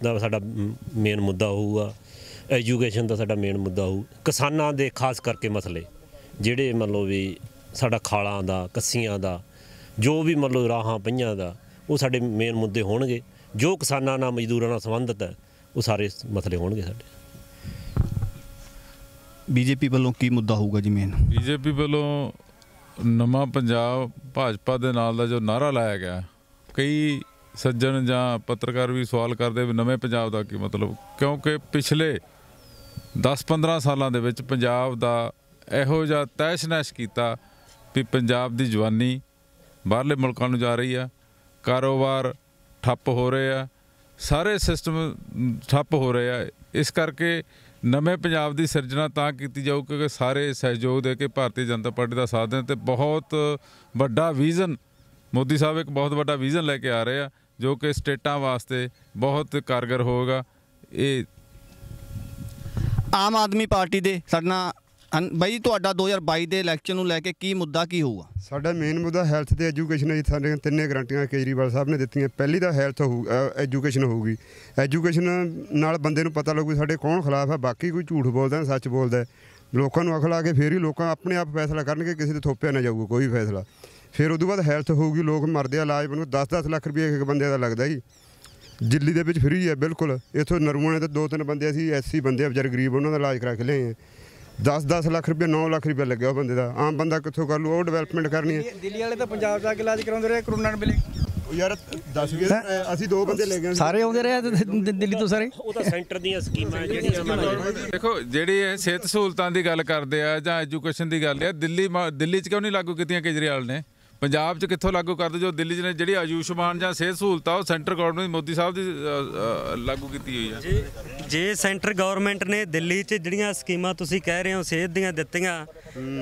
ਦਾ ਸਾਡਾ ਮੇਨ ਮੁੱਦਾ ਹੋਊਗਾ। ਐਜੂਕੇਸ਼ਨ ਦਾ ਸਾਡਾ ਮੇਨ ਮੁੱਦਾ ਹੋਊ। ਕਿਸਾਨਾਂ ਦੇ ਖਾਸ ਕਰਕੇ ਮਸਲੇ ਜਿਹੜੇ ਮਤਲਬ ਵੀ ਸਾਡਾ ਖਾਲਾਂ ਦਾ ਕੱਸੀਆਂ ਦਾ ਜੋ ਵੀ ਮਤਲਬ ਰਾਹਾਂ ਪਈਆਂ ਦਾ ਉਹ ਸਾਡੇ ਮੇਨ ਮੁੱਦੇ ਹੋਣਗੇ। ਜੋ ਕਿਸਾਨਾਂ ਨਾਲ ਮਜ਼ਦੂਰਾਂ ਨਾਲ ਸੰਬੰਧਿਤ ਹੈ ਉਹ ਸਾਰੇ ਮਸਲੇ ਹੋਣਗੇ ਸਾਡੇ। ਬੀਜੇਪੀ ਵੱਲੋਂ ਕੀ ਮੁੱਦਾ ਹੋਊਗਾ ਜੀ ਮੇਨ ਬੀਜੇਪੀ ਵੱਲੋਂ ਨਵਾਂ ਪੰਜਾਬ ਭਾਜਪਾ ਦੇ ਨਾਲ ਦਾ ਜੋ ਨਾਰਾ ਲਾਇਆ ਗਿਆ ਕਈ ਸੱਜਣ ਜਾਂ ਪੱਤਰਕਾਰ ਵੀ ਸਵਾਲ ਕਰਦੇ ਵੀ ਨਵੇਂ ਪੰਜਾਬ ਦਾ ਕੀ ਮਤਲਬ? ਕਿਉਂਕਿ ਪਿਛਲੇ 10-15 ਸਾਲਾਂ ਦੇ ਵਿੱਚ ਪੰਜਾਬ ਦਾ ਇਹੋ ਜਿਹਾ ਤੈਸ਼-ਨੈਸ਼ ਕੀਤਾ ਵੀ ਪੰਜਾਬ ਦੀ ਜਵਾਨੀ ਬਾਹਰਲੇ ਮੁਲਕਾਂ ਨੂੰ ਜਾ ਰਹੀ ਆ, ਕਾਰੋਬਾਰ ਠੱਪ ਹੋ ਰਹੇ ਆ, ਸਾਰੇ ਸਿਸਟਮ ਠੱਪ ਹੋ ਰਹੇ ਆ। ਇਸ ਕਰਕੇ ਨਵੇਂ ਪੰਜਾਬ ਦੀ ਸਿਰਜਣਾ ਤਾਂ ਕੀਤੀ ਜਾਊ ਕਿਉਂਕਿ ਸਾਰੇ ਸਹਿਯੋਗ ਦੇ ਕੇ ਭਾਰਤੀ ਜਨਤਾ ਪਾਰਟੀ ਦਾ ਸਾਥ ਦੇਣ ਤੇ ਬਹੁਤ ਵੱਡਾ ਵਿਜ਼ਨ ਮੋਦੀ ਸਾਹਿਬ ਇੱਕ ਬਹੁਤ ਵੱਡਾ ਵਿਜ਼ਨ ਲੈ ਕੇ ਆ ਰਹੇ ਆ। ਜੋ ਕਿ ਸਟੇਟਾਂ ਵਾਸਤੇ ਬਹੁਤ ਕਾਰਗਰ ਹੋਵੇਗਾ। ਇਹ ਆਮ ਆਦਮੀ ਪਾਰਟੀ ਦੇ ਸਾਡੇ ਬਾਈ ਤੁਹਾਡਾ 2022 ਦੇ ਇਲੈਕਸ਼ਨ ਨੂੰ ਲੈ ਕੇ ਕੀ ਮੁੱਦਾ ਕੀ ਹੋਊਗਾ? ਸਾਡਾ ਮੇਨ ਮੁੱਦਾ ਹੈਲਥ ਤੇ ਐਜੂਕੇਸ਼ਨ ਹੈ ਜੀ। ਸਾਡੇ ਤਿੰਨੇ ਗਰੰਟੀਆਂ ਕੇਜਰੀਵਾਲ ਸਾਹਿਬ ਨੇ ਦਿੱਤੀਆਂ। ਪਹਿਲੀ ਤਾਂ ਹੈਲਥ ਹੋਊ ਐਜੂਕੇਸ਼ਨ ਹੋਊਗੀ। ਐਜੂਕੇਸ਼ਨ ਨਾਲ ਬੰਦੇ ਨੂੰ ਪਤਾ ਲੱਗੂ ਸਾਡੇ ਕੌਣ ਖਿਲਾਫ ਹੈ। ਬਾਕੀ ਕੋਈ ਝੂਠ ਬੋਲਦਾ ਹੈ, ਸੱਚ ਬੋਲਦਾ ਹੈ। ਲੋਕਾਂ ਨੂੰ ਅਕਲ ਆ ਕੇ ਫੇਰ ਹੀ ਲੋਕਾਂ ਆਪਣੇ ਆਪ ਫੈਸਲਾ ਕਰਨਗੇ। ਕਿਸੇ ਤੇ ਥੋਪਿਆ ਨਾ ਜਾਊਗਾ ਕੋਈ ਵੀ ਫੈਸਲਾ। ਫਿਰ ਉਦੋਂ ਬਾਅਦ ਹੈਲਥ ਹੋਊਗੀ ਲੋਕ ਮਰਦੇ ਆ ਇਲਾਜ ਬਣੂ 10-10 ਲੱਖ ਰੁਪਏ ਇੱਕ ਬੰਦੇ ਦਾ ਲੱਗਦਾ ਜੀ। ਦਿੱਲੀ ਦੇ ਵਿੱਚ ਫ੍ਰੀ ਹੈ ਬਿਲਕੁਲ। ਇਥੋਂ ਨਰੂਆਂ ਨੇ ਤਾਂ ਦੋ ਤਿੰਨ ਬੰਦੇ ਅਸੀਂ ਐਸਸੀ ਬੰਦੇ ਆ ਵਿਚਾਰੇ ਗਰੀਬ ਉਹਨਾਂ ਦਾ ਇਲਾਜ ਕਰਾ ਕੇ ਲਿਆਏ ਆ। 10-10 ਲੱਖ ਰੁਪਏ 9 ਲੱਖ ਰੁਪਏ ਲੱਗਿਆ ਉਹ ਬੰਦੇ ਦਾ। ਆਮ ਬੰਦਾ ਕਿੱਥੋਂ ਕਰ ਲੂ? ਉਹ ਡਿਵੈਲਪਮੈਂਟ ਕਰਨੀ ਹੈ ਦਿੱਲੀ ਵਾਲੇ ਤਾਂ ਪੰਜਾਬ ਜਾ ਕੇ ਇਲਾਜ ਕਰਾਉਂਦੇ ਰਹੇ ਕਰੋਨਾ ਉਹ ਯਾਰ ਦੱਸ ਗਏ ਅਸੀਂ ਦੋ ਬੰਦੇ ਲੈ ਗਏ ਸਾਰੇ ਆਉਂਦੇ ਰਹੇ ਦਿੱਲੀ ਤੋਂ ਸਾਰੇ? ਉਹ ਤਾਂ ਸੈਂਟਰ ਦੀਆਂ ਸਕੀਮਾਂ ਜਿਹੜੀਆਂ ਦੇਖੋ ਜਿਹੜੀ ਇਹ ਸਿਹਤ ਸਹੂਲਤਾਂ ਦੀ ਗੱਲ ਕਰਦੇ ਆ ਜਾਂ ਐਜੂਕੇਸ਼ਨ ਦੀ ਗੱਲ ਆ ਦਿੱਲੀ ਦਿੱਲੀ 'ਚ ਕਿਉਂ ਨਹੀਂ ਲਾਗੂ ਕੀਤੀਆਂ ਕੇਜਰੀਵਾਲ ਨੇ? ਪੰਜਾਬ 'ਚ ਕਿੱਥੋਂ ਲਾਗੂ ਕਰਦੇ ਜੋ ਦਿੱਲੀ 'ਚ ਨੇ ਜਿਹੜੀ ਆਯੁਸ਼ਮਾਨ ਜਾਂ ਸਿਹਤ ਸਹੂਲਤਾਂ ਉਹ ਸੈਂਟਰ ਗਵਰਨਮੈਂਟ ਮੋਦੀ ਸਾਹਿਬ ਦੀ ਲਾਗੂ ਕੀਤੀ ਹੋਈ ਆ। ਜੇ ਸੈਂਟਰ ਗਵਰਨਮੈਂਟ ਨੇ ਦਿੱਲੀ 'ਚ ਜਿਹੜੀਆਂ ਸਕੀਮਾਂ ਤੁਸੀਂ ਕਹਿ ਰਹੇ ਹੋ, ਸਿਹਤ ਦੀਆਂ ਦਿੱਤੀਆਂ,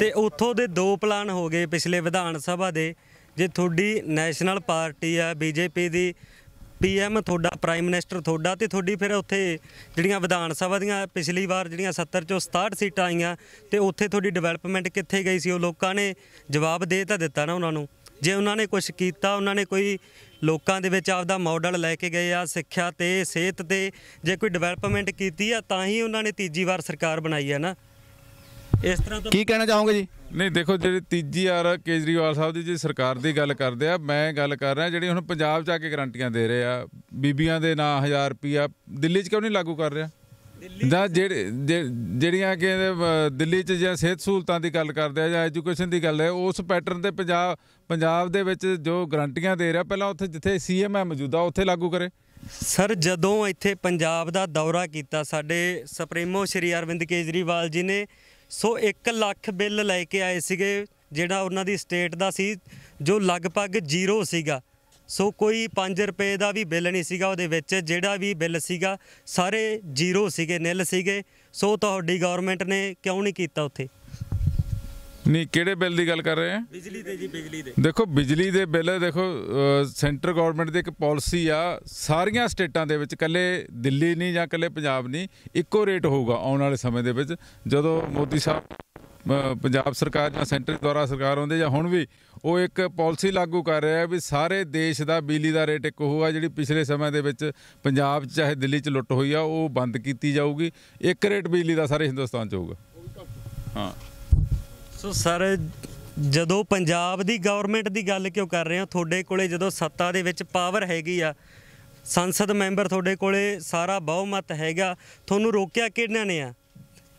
ਤੇ ਉੱਥੋਂ ਦੇ ਦੋ ਪਲਾਨ ਹੋ ਗਏ ਪਿਛਲੇ ਵਿਧਾਨ ਸਭਾ ਦੇ, ਜੇ ਤੁਹਾਡੀ ਨੈਸ਼ਨਲ ਪਾਰਟੀ ਆ, ਬੀਜੇਪੀ ਦੀ ਪੀਐਮ ਤੁਹਾਡਾ, ਪ੍ਰਾਈਮ ਮਿਨਿਸਟਰ ਤੁਹਾਡਾ ਤੇ ਤੁਹਾਡੀ ਫਿਰ ਉੱਥੇ ਜਿਹੜੀਆਂ ਵਿਧਾਨ ਸਭਾ ਦੀਆਂ ਪਿਛਲੀ ਵਾਰ ਜਿਹੜੀਆਂ 70 ਚੋਂ 67 ਸੀਟਾਂ ਆਈਆਂ ਤੇ ਉੱਥੇ ਤੁਹਾਡੀ ਡਿਵੈਲਪਮੈਂਟ ਕਿੱਥੇ ਗਈ ਸੀ? ਉਹ ਲੋਕਾਂ ਨੇ ਜਵਾਬ ਦੇ ਤਾਂ ਦਿੱਤਾ ਨਾ ਉਹਨਾਂ ਨੂੰ। ਜੇ ਉਹਨਾਂ ਨੇ ਕੁਝ ਕੀਤਾ, ਉਹਨਾਂ ਨੇ ਕੋਈ ਲੋਕਾਂ ਦੇ ਵਿੱਚ ਆਪਦਾ ਮਾਡਲ ਲੈ ਕੇ ਗਏ ਆ, ਸਿੱਖਿਆ ਤੇ, ਸਿਹਤ ਤੇ, ਜੇ ਕੋਈ ਡਿਵੈਲਪਮੈਂਟ ਕੀਤੀ ਆ, ਤਾਂ ਹੀ ਉਹਨਾਂ ਨੇ ਤੀਜੀ ਵਾਰ ਸਰਕਾਰ ਬਣਾਈ ਹੈ ਨਾ। ਇਸ ਤਰ੍ਹਾਂ ਤਾਂ ਕੀ ਕਹਿਣਾ ਚਾਹੋਗੇ ਜੀ? ਨਹੀਂ ਦੇਖੋ ਜਿਹੜੀ ਤੀਜੀ ਵਾਰ ਕੇਜਰੀਵਾਲ ਸਾਹਿਬ ਦੀ ਜੀ ਸਰਕਾਰ ਦੀ ਗੱਲ ਕਰਦੇ ਆ ਮੈਂ ਗੱਲ ਕਰ ਰਿਹਾ ਜਿਹੜੀ ਹੁਣ ਪੰਜਾਬ 'ਚ ਆ ਕੇ ਗਰੰਟੀਆਂ ਦੇ ਰਹੇ ਆ ਬੀਬੀਆਂ ਦੇ ਨਾਂ 1000 ਰੁਪਿਆ ਦਿੱਲੀ 'ਚ ਕਿਉਂ ਨਹੀਂ ਲਾਗੂ ਕਰ ਰਿਹਾ? ਜਾਂ ਜਿਹੜੇ ਜੇ- ਜਿਹੜੀਆਂ ਕਿ ਦਿੱਲੀ 'ਚ ਜਾਂ ਸਿਹਤ ਸਹੂਲਤਾਂ ਦੀ ਗੱਲ ਕਰਦੇ ਆ ਜਾਂ ਐਜੂਕੇਸ਼ਨ ਦੀ ਗੱਲ ਹੈ ਉਸ ਪੈਟਰਨ ਤੇ ਪੰਜਾਬ ਪੰਜਾਬ ਦੇ ਵਿੱਚ ਜੋ ਗਰੰਟੀਆਂ ਦੇ ਰਿਹਾ ਪਹਿਲਾਂ ਉੱਥੇ ਜਿੱਥੇ ਸੀਐਮ ਹੈ ਮੌਜੂਦਾ ਉੱਥੇ ਲਾਗੂ ਕਰੇ। ਸਰ ਜਦੋਂ ਇੱਥੇ ਪੰਜਾਬ ਦਾ ਦੌਰਾ ਕੀਤਾ ਸਾਡੇ ਸੁਪਰੀਮੋ ਸ਼੍ਰੀ ਅਰਵਿੰਦ ਕੇਜਰੀਵਾਲ ਜੀ ਨੇ ਸੋ 1 ਲੱਖ ਬਿੱਲ ਲੈ ਕੇ ਆਏ ਸੀਗੇ, ਜਿਹੜਾ ਉਹਨਾਂ ਦੀ ਸਟੇਟ ਦਾ ਸੀ, ਜੋ ਲਗਭਗ ਜ਼ੀਰੋ ਸੀਗਾ। ਸੋ ਕੋਈ 5 ਰੁਪਏ ਦਾ ਵੀ ਬਿੱਲ ਨਹੀਂ ਸੀਗਾ ਉਹਦੇ ਵਿੱਚ, ਜਿਹੜਾ ਵੀ ਬਿੱਲ ਸੀਗਾ, ਸਾਰੇ ਜ਼ੀਰੋ ਸੀਗੇ, ਨਿਲ ਸੀਗੇ। ਸੋ ਤੁਹਾਡੀ ਗਵਰਨਮੈਂਟ ਨੇ ਕਿਉਂ ਨਹੀਂ ਕੀਤਾ ਉੱਥੇ? ਨਹੀਂ ਕਿਹੜੇ ਬਿੱਲ ਦੀ ਗੱਲ ਕਰ ਰਹੇ ਆ? ਬਿਜਲੀ ਦੇ ਜੀ ਬਿਜਲੀ ਦੇ। ਦੇਖੋ ਬਿਜਲੀ ਦੇ ਬਿੱਲ ਦੇਖੋ ਸੈਂਟਰ ਗਵਰਨਮੈਂਟ ਦੀ ਇੱਕ ਪਾਲਿਸੀ ਆ ਸਾਰੀਆਂ ਸਟੇਟਾਂ ਦੇ ਵਿੱਚ ਕੱਲੇ ਦਿੱਲੀ ਨਹੀਂ ਜਾਂ ਕੱਲੇ ਪੰਜਾਬ ਨਹੀਂ ਇੱਕੋ ਰੇਟ ਹੋਊਗਾ ਆਉਣ ਵਾਲੇ ਸਮੇਂ ਦੇ ਵਿੱਚ ਜਦੋਂ ਮੋਦੀ ਸਾਹਿਬ ਪੰਜਾਬ ਸਰਕਾਰ ਜਾਂ ਸੈਂਟਰ ਦੁਆਰਾ ਸਰਕਾਰ ਆਉਂਦੇ ਜਾਂ ਹੁਣ ਵੀ ਉਹ ਇੱਕ ਪਾਲਿਸੀ ਲਾਗੂ ਕਰ ਰਿਹਾ ਵੀ ਸਾਰੇ ਦੇਸ਼ ਦਾ ਬਿਜਲੀ ਦਾ ਰੇਟ ਇੱਕ ਹੋਊਗਾ ਜਿਹੜੀ ਪਿਛਲੇ ਸਮੇਂ ਦੇ ਵਿੱਚ ਪੰਜਾਬ 'ਚ ਚਾਹੇ ਦਿੱਲੀ 'ਚ ਲੁੱਟ ਹੋਈ ਆ ਉਹ ਬੰਦ ਕੀਤੀ ਜਾਊਗੀ ਇੱਕ ਰੇਟ ਬਿਜਲੀ ਦਾ ਸਾਰੇ ਹਿੰਦੁਸਤਾਨ 'ਚ ਹੋਊਗਾ। ਹਾਂ। ਸੋ ਸਰ, ਜਦੋਂ ਪੰਜਾਬ ਦੀ ਗਵਰਨਮੈਂਟ ਦੀ ਗੱਲ ਕਿਉਂ ਕਰ ਰਹੇ ਹੋ? ਤੁਹਾਡੇ ਕੋਲੇ ਜਦੋਂ ਸੱਤਾ ਦੇ ਵਿੱਚ ਪਾਵਰ ਹੈਗੀ ਆ, ਸੰਸਦ ਮੈਂਬਰ ਤੁਹਾਡੇ ਕੋਲੇ ਸਾਰਾ ਬਹੁਮਤ ਹੈਗਾ, ਤੁਹਾਨੂੰ ਰੋਕਿਆ ਕਿਹਨਾਂ ਨੇ ਆ?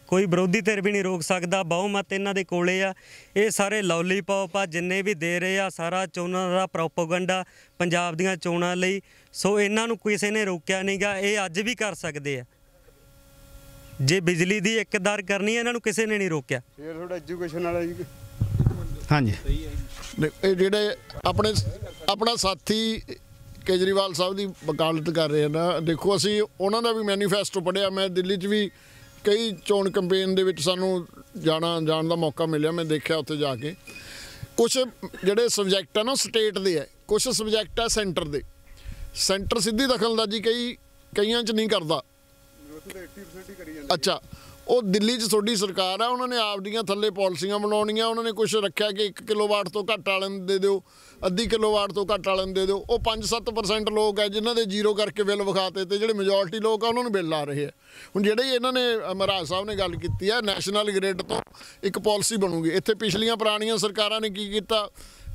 ਕੋਈ ਵਿਰੋਧੀ ਧਿਰ ਵੀ ਨਹੀਂ ਰੋਕ ਸਕਦਾ, ਬਹੁਮਤ ਇਹਨਾਂ ਦੇ ਕੋਲੇ ਆ। ਇਹ ਸਾਰੇ ਲੌਲੀਪੌਪ ਆ, ਜਿੰਨੇ ਵੀ ਦੇ ਰਹੇ ਆ, ਸਾਰਾ ਚੋਣਾਂ ਦਾ ਪ੍ਰੋਪਗੈਂਡਾ ਪੰਜਾਬ ਦੀਆਂ ਚੋਣਾਂ ਲਈ। ਸੋ ਇਹਨਾਂ ਨੂੰ ਕਿਸੇ ਨੇ ਰੋਕਿਆ ਨਹੀਂਗਾ ਇਹ ਅੱਜ ਵੀ ਕਰ ਸਕਦੇ ਆ। ਜੇ ਬਿਜਲੀ ਦੀ ਇੱਕ ਦਰ ਕਰਨੀ ਹੈ ਇਹਨਾਂ ਨੂੰ ਕਿਸੇ ਨੇ ਨਹੀਂ ਰੋਕਿਆ। ਫੇਰ ਥੋੜਾ ਐਜੂਕੇਸ਼ਨ ਵਾਲਾ ਜੀ। ਹਾਂਜੀ। ਇਹ ਜਿਹੜੇ ਆਪਣੇ ਆਪਣਾ ਸਾਥੀ ਕੇਜਰੀਵਾਲ ਸਾਹਿਬ ਦੀ ਵਕਾਲਤ ਕਰ ਰਹੇ ਨਾ ਦੇਖੋ ਅਸੀਂ ਉਹਨਾਂ ਦਾ ਵੀ ਮੈਨੀਫੈਸਟੋ ਪੜਿਆ ਮੈਂ ਦਿੱਲੀ 'ਚ ਵੀ ਕਈ ਚੋਣ ਕੈਂਪੇਨ ਦੇ ਵਿੱਚ ਸਾਨੂੰ ਜਾਣਾ ਜਾਣ ਦਾ ਮੌਕਾ ਮਿਲਿਆ। ਮੈਂ ਦੇਖਿਆ ਉੱਥੇ ਜਾ ਕੇ। ਕੁਝ ਜਿਹੜੇ ਸਬਜੈਕਟ ਆ ਨਾ ਸਟੇਟ ਦੇ ਆ ਕੁਝ ਸਬਜੈਕਟ ਆ ਸੈਂਟਰ ਦੇ। ਸੈਂਟਰ ਸਿੱਧੀ ਦਖਲਅੰਦਾਜ਼ੀ ਕਈ ਕਈਆਂ 'ਚ ਨਹੀਂ ਕਰਦਾ। ਅੱਛਾ, ਉਹ ਦਿੱਲੀ 'ਚ ਤੁਹਾਡੀ ਸਰਕਾਰ ਆ, ਉਹਨਾਂ ਨੇ ਆਪਦੀਆਂ ਥੱਲੇ ਪਾਲਿਸੀਆਂ ਬਣਾਉਣੀਆਂ, ਉਹਨਾਂ ਨੇ ਕੁਝ ਰੱਖਿਆ ਕਿ 1 ਕਿਲੋਵਾਟ ਤੋਂ ਘੱਟ ਵਾਲਿਆਂ ਨੂੰ ਦੇ ਦਿਓ, ਅੱਧੀ ਕਿਲੋਵਾਟ ਤੋਂ ਘੱਟ ਵਾਲਿਆਂ ਨੂੰ ਦੇ ਦਿਓ, ਉਹ 5-7% ਲੋਕ ਹੈ ਜਿਨ੍ਹਾਂ ਦੇ ਜ਼ੀਰੋ ਕਰਕੇ ਬਿੱਲ ਵਿਖਾਤੇ ਤੇ ਜਿਹੜੇ ਮੈਜੋਰਟੀ ਲੋਕ ਆ, ਉਹਨਾਂ ਨੂੰ ਬਿੱਲ ਆ ਰਹੇ ਆ। ਹੁਣ ਜਿਹੜੇ ਇਹਨਾਂ ਨੇ ਮਹਾਰਾਜ ਸਾਹਿਬ ਨੇ ਗੱਲ ਕੀਤੀ ਆ ਨੈਸ਼ਨਲ ਗ੍ਰਿਡ ਤੋਂ ਇੱਕ ਪਾਲਿਸੀ ਬਣੂਗੀ। ਇੱਥੇ ਪਿਛਲੀਆਂ ਪੁਰਾਣੀਆਂ ਸਰਕਾਰਾਂ ਨੇ ਕੀ ਕੀਤਾ?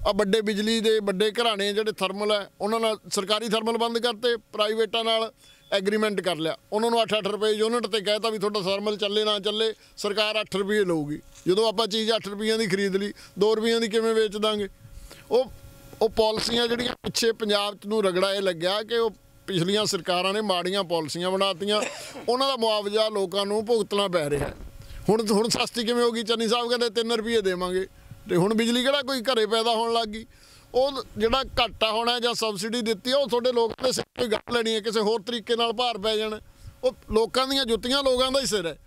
ਆ ਵੱਡੇ ਬਿਜਲੀ ਦੇ ਵੱਡੇ ਘਰਾਣੇ ਜਿਹੜੇ ਥਰਮਲ ਹੈ ਉਹਨਾਂ ਨਾਲ ਸਰਕਾਰੀ ਥਰਮਲ ਬੰਦ ਕਰਤੇ ਪ੍ਰਾਈਵੇਟਾਂ ਨਾਲ। ਐਗਰੀਮੈਂਟ ਕਰ ਲਿਆ। ਉਹਨਾਂ ਨੂੰ 8-8 ਰੁਪਏ ਯੂਨਿਟ ਤੇ ਕਹਿਤਾ ਵੀ ਤੁਹਾਡਾ ਥਰਮਲ ਚੱਲੇ, ਨਾ ਚੱਲੇ, ਸਰਕਾਰ 8 ਰੁਪਏ ਲਊਗੀ। ਜਦੋਂ ਆਪਾਂ ਚੀਜ਼ 8 ਰੁਪਈਆਂ ਦੀ ਖਰੀਦ ਲਈ 2 ਰੁਪਈਆਂ ਦੀ ਕਿਵੇਂ ਵੇਚ ਦਾਂਗੇ? ਉਹ ਉਹ ਪਾਲਿਸੀਆਂ ਜਿਹੜੀਆਂ ਪਿੱਛੇ ਪੰਜਾਬ ਨੂੰ ਰਗੜਾ ਇਹ ਲੱਗਿਆ ਕਿ ਉਹ ਪਿਛਲੀਆਂ ਸਰਕਾਰਾਂ ਨੇ ਮਾੜੀਆਂ ਪਾਲਿਸੀਆਂ ਬਣਾਤੀਆਂ ਉਹਨਾਂ ਦਾ ਮੁਆਵਜ਼ਾ ਲੋਕਾਂ ਨੂੰ ਭੁਗਤਣਾ ਪੈ ਰਿਹਾ। ਹੁਣ ਹੁਣ ਸਸਤੀ ਕਿਵੇਂ ਹੋ ਗਈ? ਚੰਨੀ ਸਾਹਿਬ ਕਹਿੰਦੇ 3 ਰੁਪਏ ਦੇਵਾਂਗੇ। ਤੇ ਹੁਣ ਬਿਜਲੀ ਕਿਹੜਾ ਕੋਈ ਘਰੇ ਪੈਦਾ ਹੋਣ ਲੱਗ ਗਈ? ਉਹ ਜਿਹੜਾ ਘਾਟਾ ਹੋਣਾ ਜਾਂ ਸਬਸਿਡੀ ਦਿੱਤੀ ਆ, ਉਹ ਤੁਹਾਡੇ ਲੋਕਾਂ ਦੇ ਸਿਰ ਤੇ ਗੱਲ ਲੈਣੀ ਹੈ ਕਿਸੇ ਹੋਰ ਤਰੀਕੇ ਨਾਲ ਭਾਰ ਪੈ ਜਾਣ। ਉਹ ਲੋਕਾਂ ਦੀਆਂ ਜੁੱਤੀਆਂ ਲੋਕਾਂ ਦਾ ਹੀ ਸਿਰ ਹੈ।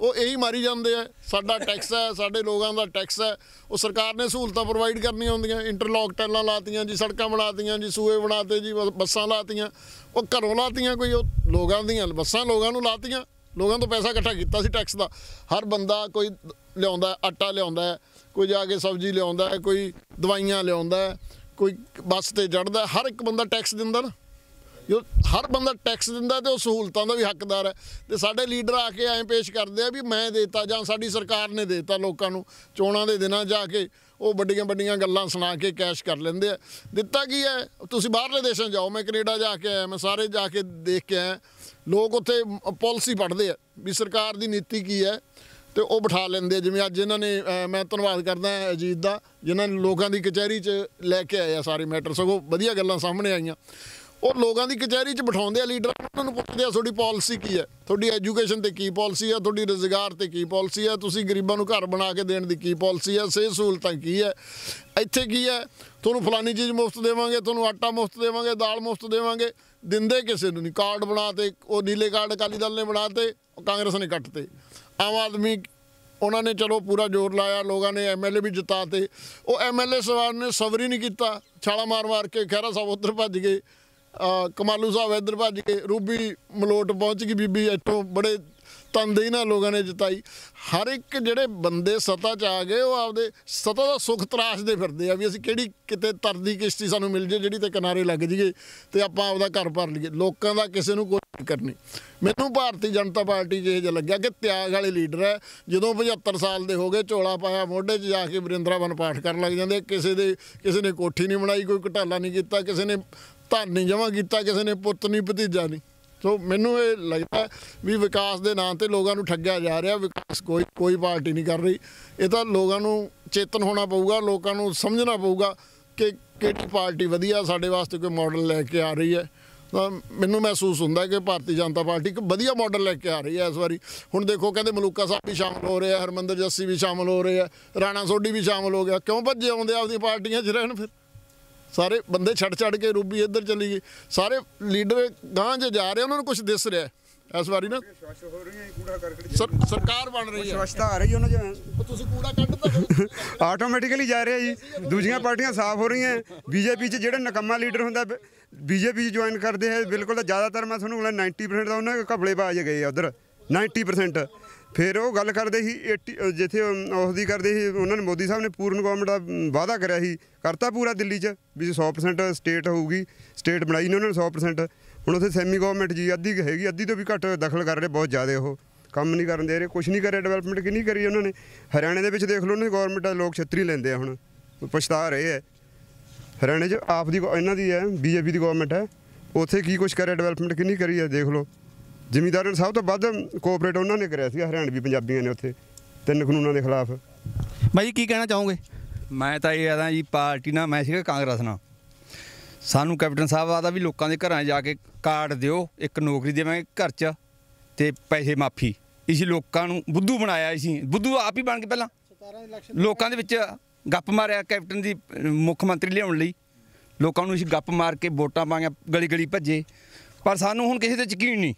ਉਹ ਇਹੀ ਮਾਰੀ ਜਾਂਦੇ ਆ। ਸਾਡਾ ਟੈਕਸ ਹੈ, ਸਾਡੇ ਲੋਕਾਂ ਦਾ ਟੈਕਸ ਹੈ। ਉਹ ਸਰਕਾਰ ਨੇ ਸਹੂਲਤਾਂ ਪ੍ਰੋਵਾਈਡ ਕਰਨੀਆਂ ਹੁੰਦੀਆਂ। ਇੰਟਰਲੌਕ ਟੈਲਾਂ ਲਾਤੀਆਂ ਜੀ, ਸੜਕਾਂ ਬਣਾਤੀਆਂ ਜੀ, ਸੂਏ ਬਣਾਤੇ ਜੀ ਬ- ਬੱਸਾਂ ਲਾਤੀਆਂ। ਉਹ ਘਰੋਂ ਲਾਤੀਆਂ ਕੋਈ, ਉਹ ਲੋਕਾਂ ਦੀਆਂ, ਬੱਸਾਂ ਲੋਕਾਂ ਨੂੰ ਲਾਤੀਆਂ। ਲੋਕਾਂ ਤੋਂ ਪੈਸਾ ਇਕੱਠਾ ਕੀਤਾ ਸੀ ਟੈਕਸ ਦਾ। ਹਰ ਬੰਦਾ ਕੋਈ ਲਿਆਉਂਦਾ, ਆਟਾ ਲਿਆਉਂਦਾ ਕੋਈ ਜਾ ਕੇ ਸਬਜ਼ੀ ਲਿਆਉਂਦਾ ਹੈ, ਕੋਈ ਦਵਾਈਆਂ ਲਿਆਉਂਦਾ ਹੈ, ਕੋਈ ਬੱਸ ਤੇ ਚੜਦਾ ਹਰ ਇੱਕ ਬੰਦਾ ਟੈਕਸ ਦਿੰਦਾ ਨਾ। ਜੋ ਹਰ ਬੰਦਾ ਟੈਕਸ ਦਿੰਦਾ ਤੇ ਉਹ ਸਹੂਲਤਾਂ ਦਾ ਵੀ ਹੱਕਦਾਰ ਹੈ। ਤੇ ਸਾਡੇ ਲੀਡਰ ਆ ਕੇ ਐਂ ਪੇਸ਼ ਕਰਦੇ ਆ ਵੀ ਮੈਂ ਦੇਤਾ ਜਾਂ ਸਾਡੀ ਸਰਕਾਰ ਨੇ ਦੇਤਾ ਲੋਕਾਂ ਨੂੰ ਚੋਣਾਂ ਦੇ ਦਿਨਾਂ ਜਾ ਕੇ ਉਹ ਵੱਡੀਆਂ ਵੱਡੀਆਂ ਗੱਲਾਂ ਸੁਣਾ ਕੇ ਕੈਸ਼ ਕਰ ਲੈਂਦੇ ਆ। ਦਿੱਤਾ ਕੀ ਹੈ? ਤੁਸੀਂ ਬਾਹਰਲੇ ਦੇਸ਼ਾਂ ਜਾਓ ਮੈਂ ਕੈਨੇਡਾ ਜਾ ਕੇ ਆਇਆ ਮੈਂ ਸਾਰੇ ਜਾ ਕੇ ਦੇਖ ਕੇ ਆਇਆ। ਲੋਕ ਉੱਥੇ ਪਾਲਿਸੀ ਪੜ੍ਹਦੇ ਆ ਵੀ ਸਰਕਾਰ ਦੀ ਨੀਤੀ ਕੀ ਹੈ? ਤੇ ਉਹ ਬਿਠਾ ਲੈਂਦੇ ਆ। ਜਿਵੇਂ ਅੱਜ ਇਹਨਾਂ ਨੇ ਮੈਂ ਧੰਨਵਾਦ ਕਰਦਾ ਅਜੀਤ ਦਾ, ਜਿਨ੍ਹਾਂ ਨੇ ਲੋਕਾਂ ਦੀ ਕਚਹਿਰੀ 'ਚ ਲੈ ਕੇ ਆਏ ਆ ਸਾਰੇ ਮੈਟਰ, ਸਗੋਂ ਵਧੀਆ ਗੱਲਾਂ ਸਾਹਮਣੇ ਆਈਆਂ। ਉਹ ਲੋਕਾਂ ਦੀ ਕਚਹਿਰੀ 'ਚ ਬਿਠਾਉਂਦੇ ਆ ਲੀਡਰ ਉਹਨਾਂ ਨੂੰ ਪੁੱਛਦੇ ਆ, ਤੁਹਾਡੀ ਪਾਲਿਸੀ ਕੀ ਹੈ? ਤੁਹਾਡੀ ਐਜੂਕੇਸ਼ਨ ਤੇ ਕੀ ਪਾਲਿਸੀ ਆ? ਤੁਹਾਡੀ ਰੋਜ਼ਗਾਰ ਤੇ ਕੀ ਪਾਲਿਸੀ ਆ? ਤੁਸੀਂ ਗਰੀਬਾਂ ਨੂੰ ਘਰ ਬਣਾ ਕੇ ਦੇਣ ਦੀ ਕੀ ਪਾਲਿਸੀ ਆ? ਸਿਹਤ ਸਹੂਲਤਾਂ ਕੀ ਹੈ? ਇੱਥੇ ਕੀ ਹੈ? ਤੁਹਾਨੂੰ ਫਲਾਨੀ ਚੀਜ਼ ਮੁਫਤ ਦੇਵਾਂਗੇ, ਤੁਹਾਨੂੰ ਆਟਾ ਮੁਫਤ ਦੇਵਾਂਗੇ, ਦਾਲ ਮੁਫਤ ਦੇਵਾਂਗੇ। ਦਿੰਦੇ ਕਿਸੇ ਨੂੰ ਨਹੀਂ। ਕਾਰਡ ਬਣਾਤੇ ਉਹ ਨੀਲੇ ਕਾਰਡ ਅਕਾਲੀ ਦਲ ਨੇ ਬਣਾਤੇ ਉਹ ਕਾਂਗਰਸ ਨੇ ਕੱਟਤੇ ਆਮ ਆਦਮੀ ਉਹਨਾਂ ਨੇ ਚਲੋ ਪੂਰਾ ਜ਼ੋਰ ਲਾਇਆ, ਲੋਕਾਂ ਨੇ ਐਮਐਲਏ ਵੀ ਜਿਤਾਤੇ। ਉਹ ਐਮਐਲਏ ਸਵਾਰ ਨੇ ਸਬਰ ਹੀ ਨਹੀਂ ਕੀਤਾ। ਛਾਲਾ ਮਾਰ ਮਾਰ ਕੇ ਖਹਿਰਾ ਸਾਹਿਬ ਉੱਧਰ ਭੱਜ ਗਏ। ਕਮਾਲੂ ਸਾਹਿਬ ਇੱਧਰ ਭੱਜ ਗਏ। ਰੂਬੀ ਮਲੋਟ ਪਹੁੰਚ ਗਈ ਬੀਬੀ, ਇੱਥੋਂ ਬੜੇ ਤਨਦੇਹੀ ਨਾਲ ਲੋਕਾਂ ਨੇ ਜਿਤਾਈ। ਹਰ ਇੱਕ ਜਿਹੜੇ ਬੰਦੇ ਸੱਤਾ 'ਚ ਆ ਗਏ, ਉਹ ਆਪਦੇ ਸੱਤਾ ਦਾ ਸੁੱਖ ਤਰਾਸ਼ਦੇ ਫਿਰਦੇ ਆ ਵੀ ਅਸੀਂ ਕਿਹੜੀ ਕਿਤੇ ਤਰਦੀ ਕਿਸ਼ਤੀ ਸਾਨੂੰ ਮਿਲ ਜੇ, ਜਿਹੜੀ ਤੇ ਕਿਨਾਰੇ ਲੱਗ ਜਾਈਏ ਤੇ ਆਪਾਂ ਆਪਦਾ ਘਰ ਭਰ ਲਈਏ। ਲੋਕਾਂ ਦਾ ਕਿਸੇ ਨੂੰ ਕੋਈ ਫਿਕਰ ਨਹੀਂ। ਮੈਨੂੰ ਭਾਰਤੀ ਜਨਤਾ ਪਾਰਟੀ 'ਚ ਇਹ ਜਿਹਾ ਲੱਗਿਆ ਕਿ ਤਿਆਗ ਵਾਲੇ ਲੀਡਰ ਹੈ। ਜਦੋਂ 75 ਸਾਲ ਦੇ ਹੋ ਗਏ, ਝੋਲਾ ਪਾਇਆ, ਮੋਢੇ 'ਚ ਜਾ ਕੇ ਵਰਿੰਦਰਾਵਨ ਪਾਠ ਕਰਨ ਲੱਗ ਜਾਂਦੇ ਕਿਸੇ ਦੇ, ਕਿਸੇ ਨੇ ਕੋਠੀ ਨਹੀਂ ਬਣਾਈ, ਕੋਈ ਘਟਾਲਾ ਨਹੀਂ ਕੀਤਾ, ਕਿਸੇ ਨੇ ਧਨ ਨਹੀਂ ਜਮ੍ਹਾਂ ਕੀਤਾ, ਕਿਸੇ ਨੇ ਪੁੱਤ ਨਹੀਂ, ਭਤੀਜਾ ਨਹੀਂ। ਸੋ ਮੈਨੂੰ ਇਹ ਲੱਗਦਾ ਵੀ ਵਿਕਾਸ ਦੇ ਨਾਂ ਤੇ ਲੋਕਾਂ ਨੂੰ ਠੱਗਿਆ ਜਾ ਰਿਹਾ, ਵਿਕਾਸ ਕੋਈ ਕੋਈ ਪਾਰਟੀ ਨਹੀਂ ਕਰ ਰਹੀ। ਇਹ ਤਾਂ ਲੋਕਾਂ ਨੂੰ ਚੇਤਨ ਹੋਣਾ ਪਊਗਾ, ਲੋਕਾਂ ਨੂੰ ਸਮਝਣਾ ਪਊਗਾ ਕਿ ਕਿਹੜੀ ਪਾਰਟੀ ਵਧੀਆ ਸਾਡੇ ਵਾਸਤੇ ਕੋਈ ਮਾਡਲ ਲੈ ਕੇ ਆ ਰਹੀ ਹੈ। ਤਾਂ ਮੈਨੂੰ ਮਹਿਸੂਸ ਹੁੰਦਾ ਕਿ ਭਾਰਤੀ ਜਨਤਾ ਪਾਰਟੀ ਇੱਕ ਵਧੀਆ ਮਾਡਲ ਲੈ ਕੇ ਆ ਰਹੀ ਹੈ ਇਸ ਵਾਰੀ। ਹੁਣ ਦੇਖੋ, ਕਹਿੰਦੇ ਮਲੂਕਾ ਸਾਹਿਬ ਵੀ ਸ਼ਾਮਲ ਹੋ ਰਹੇ ਆ, ਹਰਮੰਦਰ ਜੱਸੀ ਵੀ ਸ਼ਾਮਲ ਹੋ ਰਹੇ ਆ, ਰਾਣਾ ਸੋਢੀ ਵੀ ਸ਼ਾਮਲ ਹੋ ਗਿਆ। ਕਿਉਂ ਭੱਜੇ ਆਉਂਦੇ ਆਪਦੀਆਂ ਪਾਰਟੀਆਂ 'ਚ ਰਹਿਣ ਫਿਰ? ਸਾਰੇ ਬੰਦੇ ਛੱਡ ਛੱਡ ਕੇ ਰੂਬੀ ਇੱਧਰ ਚਲੀ ਗਈ। ਸਾਰੇ ਲੀਡਰ ਗਾਂਹ 'ਚ ਜਾ ਰਹੇ ਉਹਨਾਂ ਨੂੰ ਕੁਝ ਦਿਸ ਰਿਹਾ। ਇਸ ਵਾਰੀ ਨਾ ਸਰ- ਸਰਕਾਰ ਬਣ ਰਹੀ ਹੈ। ਸਵੱਛਤਾ ਆ ਰਹੀ ਉਹਨਾਂ ਚ। ਤੁਸੀਂ ਕੂੜਾ ਕੱਢ ਆਟੋਮੈਟਿਕਲੀ ਜਾ ਰਿਹਾ ਜੀ। ਦੂਜੀਆਂ ਪਾਰਟੀਆਂ ਸਾਫ਼ ਹੋ ਰਹੀਆਂ ਬੀਜੇਪੀ 'ਚ ਜਿਹੜਾ ਨਕੰਮਾ ਲੀਡਰ ਹੁੰਦਾ ਬੀਜੇਪੀ 'ਚ ਜੁਆਇਨ ਕਰਦੇ ਹੈ ਬਿਲਕੁਲ ਤਾਂ ਜ਼ਿਆਦਾਤਰ ਮੈਂ ਤੁਹਾਨੂੰ ਕਹਿੰਦਾ 90% ਤਾਂ ਉਹਨਾਂ ਦੇ ਘਪਲੇ ਬਾਜ ਗਏ ਆ ਉਧਰ। 90% ਫਿਰ ਉਹ ਗੱਲ ਕਰਦੇ ਸੀ 80 ਜਿੱਥੇ ਉਸ ਦੀ ਕਰਦੇ ਸੀ, ਉਹਨਾਂ ਨੇ ਮੋਦੀ ਸਾਹਿਬ ਨੇ ਪੂਰਨ ਗਵਰਨਮੈਂਟ ਦਾ ਵਾਅਦਾ ਕਰਿਆ ਸੀ, ਕਰਤਾ ਪੂਰਾ ਦਿੱਲੀ 'ਚ, ਵੀ 100% ਸਟੇਟ ਹੋਊਗੀ ਸਟੇਟ ਬਣਾਈ ਨੇ ਉਹਨਾਂ ਨੇ 100% ਹੁਣ ਉੱਥੇ ਸੈਮੀ ਗਵਰਨਮੈਂਟ ਜੀ, ਅੱਧੀ ਹੈਗੀ, ਅੱਧੀ ਤੋਂ ਵੀ ਘੱਟ ਦਖਲ ਕਰ ਰਹੇ, ਬਹੁਤ ਜ਼ਿਆਦਾ ਉਹ। ਕੰਮ ਨਹੀਂ ਕਰਨ ਦੇ ਰਹੇ ਕੁਝ ਨਹੀਂ ਕਰਿਆ ਡਿਵੈਲਪਮੈਂਟ ਕਿ ਨਹੀਂ ਕਰੀ ਉਹਨਾਂ ਨੇ। ਹਰਿਆਣੇ ਦੇ ਵਿੱਚ ਦੇਖ ਲਓ ਉਹਨਾਂ ਦੀ ਗਵਰਨਮੈਂਟ ਆ ਲੋਕ ਛਤਰੀ ਲੈਂਦੇ ਆ ਹੁਣ ਪਛਤਾ ਰਹੇ ਹੈ ਹਰਿਆਣੇ 'ਚ ਆਪ ਦੀ ਗੋ- ਇਹਨਾਂ ਦੀ ਹੈ, ਬੀਜੇਪੀ ਦੀ ਗਵਰਨਮੈਂਟ ਹੈ, ਉੱਥੇ ਕੀ ਕੁਝ ਕਰਿਆ ਡਿਵੈਲਪਮੈਂਟ ਕਿੰਨੀ ਕਰੀ ਹੈ ਦੇਖ ਲਓ। ਜ਼ਿਮੀਂਦਾਰਾਂ ਸਭ ਤੋਂ ਵੱਧ ਕੋਆਪਰੇਟ ਉਹਨਾਂ ਨੇ ਕਰਿਆ ਸੀ ਹਰਿਆਣਵੀ ਪੰਜਾਬੀਆਂ ਨੇ ਉੱਥੇ ਤਿੰਨ ਕਾਨੂੰਨਾਂ ਦੇ ਖਿਲਾਫ। ਬਾਈ ਜੀ ਕੀ ਕਹਿਣਾ ਚਾਹੋਗੇ? ਮੈਂ ਤਾਂ ਇਹ ਆਦਾ ਜੀ ਪਾਰਟੀ ਨਾਲ ਮੈਂ ਸੀਗਾ ਕਾਂਗਰਸ ਨਾਲ। ਸਾਨੂੰ ਕੈਪਟਨ ਸਾਹਿਬ ਆਦਾ ਵੀ ਲੋਕਾਂ ਦੇ ਘਰਾਂ 'ਚ ਜਾ ਕੇ ਕਾਰਡ ਦਿਓ ਇੱਕ ਨੌਕਰੀ ਦੇਵਾਂਗੇ ਘਰ 'ਚ ਤੇ ਪੈਸੇ ਮਾਫੀ। ਇਸੀ ਲੋਕਾਂ ਨੂੰ ਬੁੱਧੂ ਬਣਾਇਆ ਸੀ। ਬੁੱਧੂ ਆਪ ਹੀ ਬਣ ਕੇ ਪਹਿਲਾਂ। ਲੋਕਾਂ ਦੇ ਵਿੱਚ ਗੱਪ ਮਾਰਿਆ ਕੈਪਟਨ ਦੀ ਮੁੱਖ ਮੰਤਰੀ ਲਿਆਉਣ ਲਈ। ਲੋਕਾਂ ਨੂੰ ਅਸੀਂ ਗੱਪ ਮਾਰ ਕੇ ਵੋਟਾਂ ਪਾਈਆਂ ਗਲੀ ਗਲੀ ਭੱਜੇ। ਪਰ ਸਾਨੂੰ ਹੁਣ ਕਿਸੇ ਤੇ ਯਕੀਨ ਨਹੀਂ।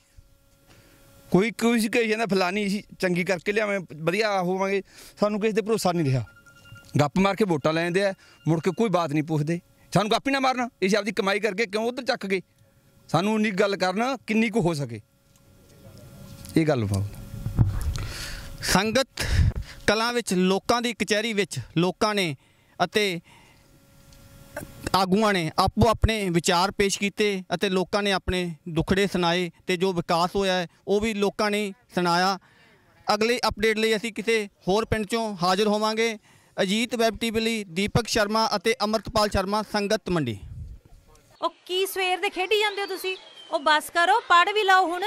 ਕੋਈ ਕੋਈ ਕਹੀ ਜਾਂਦਾ, ਫਲਾਨੀ ਅਸੀਂ ਚੰਗੀ ਕਰਕੇ ਲਿਆਵੇਂ, ਵਧੀਆ ਹੋਵਾਂਗੇ। ਸਾਨੂੰ ਕਿਸੇ ਤੇ ਭਰੋਸਾ ਨਹੀਂ ਰਿਹਾ। ਗੱਪ ਮਾਰ ਕੇ ਵੋਟਾਂ ਲੈਂਦੇ ਆ ਮੁੜ ਕੇ ਕੋਈ ਬਾਤ ਨਹੀਂ ਪੁੱਛਦੇ। ਸਾਨੂੰ ਗੱਪ ਹੀ ਨਾ ਮਾਰਨਾ ਇਸ ਆਪਦੀ ਕਮਾਈ ਕਰਕੇ ਕਿਉਂ ਉਧਰ ਚੱਕ ਗਏ? ਸਾਨੂੰ ਉਨੀ ਕੁ ਗੱਲ ਕਰਨ ਕਿੰਨੀ ਕੁ ਹੋ ਸਕੇ। ਇਹ ਗੱਲ ਪਾਓ ਸੰਗਤ ਕਲਾ ਵਿੱਚ, ਲੋਕਾਂ ਦੀ ਕਚਹਿਰੀ ਵਿੱਚ ਲੋਕਾਂ ਨੇ ਅਤੇ ਆਗੂਆਂ ਨੇ ਆਪੋ ਆਪਣੇ ਵਿਚਾਰ ਪੇਸ਼ ਕੀਤੇ ਅਤੇ ਲੋਕਾਂ ਨੇ ਆਪਣੇ ਦੁੱਖੜੇ ਸੁਣਾਏ ਤੇ ਜੋ ਵਿਕਾਸ ਹੋਇਆ ਹੈ ਉਹ ਵੀ ਲੋਕਾਂ ਨੇ ਸੁਣਾਇਆ। ਅਗਲੇ ਅਪਡੇਟ ਲਈ ਅਸੀਂ ਕਿਸੇ ਹੋਰ ਪਿੰਡ ਚੋਂ ਹਾਜ਼ਰ ਹੋਵਾਂਗੇ। ਅਜੀਤ ਵੈਬ ਟੀਵੀ ਲਈ ਦੀਪਕ ਸ਼ਰਮਾ ਅਤੇ ਅਮਰਤਪਾਲ ਸ਼ਰਮਾ ਸੰਗਤ ਮੰਡੀ। ਉਹ ਕੀ ਸਵੇਰ ਦੇ ਖੇਡੀ ਜਾਂਦੇ ਹੋ ਤੁਸੀਂ? ਉਹ ਬਸ ਕਰੋ ਪੜ ਵੀ ਲਓ ਹੁਣ।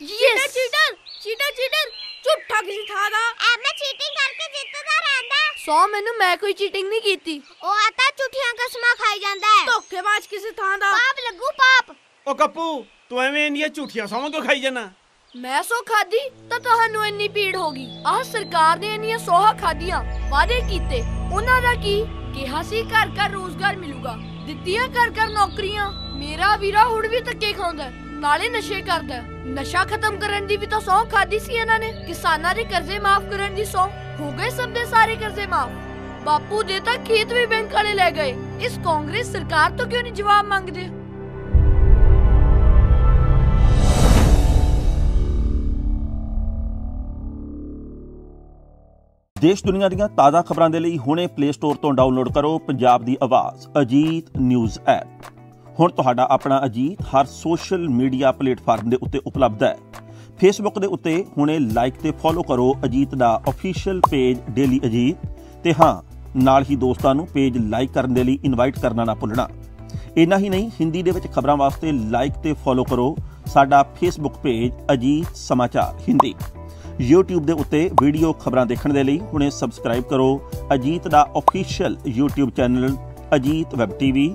ਚੀਟਰ ਚੀਟਰ ਚੀਟਰ ਚੀਟਰ ਝੂਠਾ ਕਿਸੇ ਥਾਂ ਦਾ। ਐਵੇਂ ਚੀਟਿੰਗ ਕਰਕੇ ਜਿੱਤਦਾ ਰਹਿੰਦਾ। ਸੋ ਮੈਨੂੰ ਮੈਂ ਕੋਈ ਚੀਟਿੰਗ ਨਹੀਂ ਕੀਤੀ। ਉਹ ਆਤਾ ਝੂਠੀਆਂ ਕਸਮਾਂ ਖਾਈ ਜਾਂਦਾ ਹੈ। ਧੋਖੇਬਾਜ਼ ਕਿਸੇ ਥਾਂ ਦਾ। ਪਾਪ ਲੱਗੂ ਪਾਪ। ਉਹ ਕੱਪੂ ਤੂੰ ਐਵੇਂ ਇੰਨੀਆਂ ਝੂਠੀਆਂ ਸੌਂ ਕਿਉਂ ਖਾਈ ਜਾਣਾ ਮੈਂ ਸੋ ਖਾਦੀ ਤਾਂ ਤੁਹਾਨੂੰ ਇੰਨੀ ਪੀੜ ਹੋ ਗਈ। ਆਹ ਸਰਕਾਰ ਨੇ ਇੰਨੀਆਂ ਸੋਹਾ ਖਾਦੀਆਂ ਵਾਅਦੇ ਕੀਤੇ। ਉਹਨਾਂ ਦਾ ਕੀ? ਕਿਹਾ ਸੀ ਘਰ ਘਰ ਰੋਜ਼ਗਾਰ ਮਿਲੂਗਾ। ਦਿੱਤੀਆਂ ਘਰ ਘਰ ਨੌਕਰੀਆਂ। ਮੇਰਾ ਵੀਰਾ ਹੁਣ ਵੀ ਧੱਕੇ ਖਾਉਂਦਾ ਨਾਲੇ ਨਸ਼ੇ ਕਰਦਾ। ਨਸ਼ਾ ਖਤਮ ਕਰਨ ਦੀ ਵੀ ਤਾਂ ਸੌ ਖਾਦੀ ਸੀ ਇਹਨਾਂ ਨੇ। ਕਿਸਾਨਾਂ ਦੇ ਕਰਜ਼ੇ ਮਾਫ ਕਰਨ ਦੀ ਸੌ। ਹੋ ਗਏ ਸਭ ਦੇ ਸਾਰੇ ਕਰਜ਼ੇ ਮਾਫ। ਬਾਪੂ ਦੇ ਤਾਂ ਖੇਤ ਵੀ ਬੈਂਕ ਵਾਲੇ ਲੈ ਗਏ। ਇਸ ਕਾਂਗਰਸ ਸਰਕਾਰ ਤੋਂ ਕਿਉਂ ਨਹੀਂ ਜਵਾਬ ਮੰਗਦੇ? ਦੇਸ਼ ਦੁਨੀਆ ਦੀਆਂ ਤਾਜ਼ਾ ਖਬਰਾਂ ਦੇ ਲਈ ਹੁਣੇ ਪਲੇ ਸਟੋਰ ਤੋਂ ਡਾਊਨਲੋਡ ਕਰੋ ਪੰਜਾਬ ਦੀ ਆਵਾਜ਼, ਅਜੀਤ ਨਿਊਜ਼ ਐਪ। ਹੁਣ ਤੁਹਾਡਾ ਆਪਣਾ ਅਜੀਤ ਹਰ ਸੋਸ਼ਲ ਮੀਡੀਆ ਪਲੇਟਫਾਰਮ ਦੇ ਉੱਤੇ ਉਪਲਬਧ ਹੈ। ਫੇਸਬੁੱਕ ਦੇ ਉੱਤੇ ਹੁਣੇ ਲਾਈਕ ਤੇ ਫੋਲੋ ਕਰੋ ਅਜੀਤ ਦਾ ਅਫੀਸ਼ੀਅਲ ਪੇਜ ਡੇਲੀ ਅਜੀਤ ਤੇ ਹਾਂ, ਨਾਲ ਹੀ ਦੋਸਤਾਂ ਨੂੰ ਪੇਜ ਲਾਈਕ ਕਰਨ ਦੇ ਲਈ ਇਨਵਾਈਟ ਕਰਨਾ ਨਾ ਭੁੱਲਣਾ। ਇੰਨਾ ਹੀ ਨਹੀਂ, ਹਿੰਦੀ ਦੇ ਵਿੱਚ ਖਬਰਾਂ ਵਾਸਤੇ ਲਾਈਕ ਤੇ ਫੋਲੋ ਕਰੋ ਸਾਡਾ ਫੇਸਬੁੱਕ ਪੇਜ ਅਜੀਤ ਸਮਾਚਾਰ ਹਿੰਦੀ। YouTube ਦੇ ਉੱਤੇ ਵੀਡੀਓ ਖਬਰਾਂ ਦੇਖਣ ਦੇ ਲਈ ਹੁਣੇ ਸਬਸਕ੍ਰਾਈਬ ਕਰੋ ਅਜੀਤ ਦਾ official YouTube channel Ajit web TV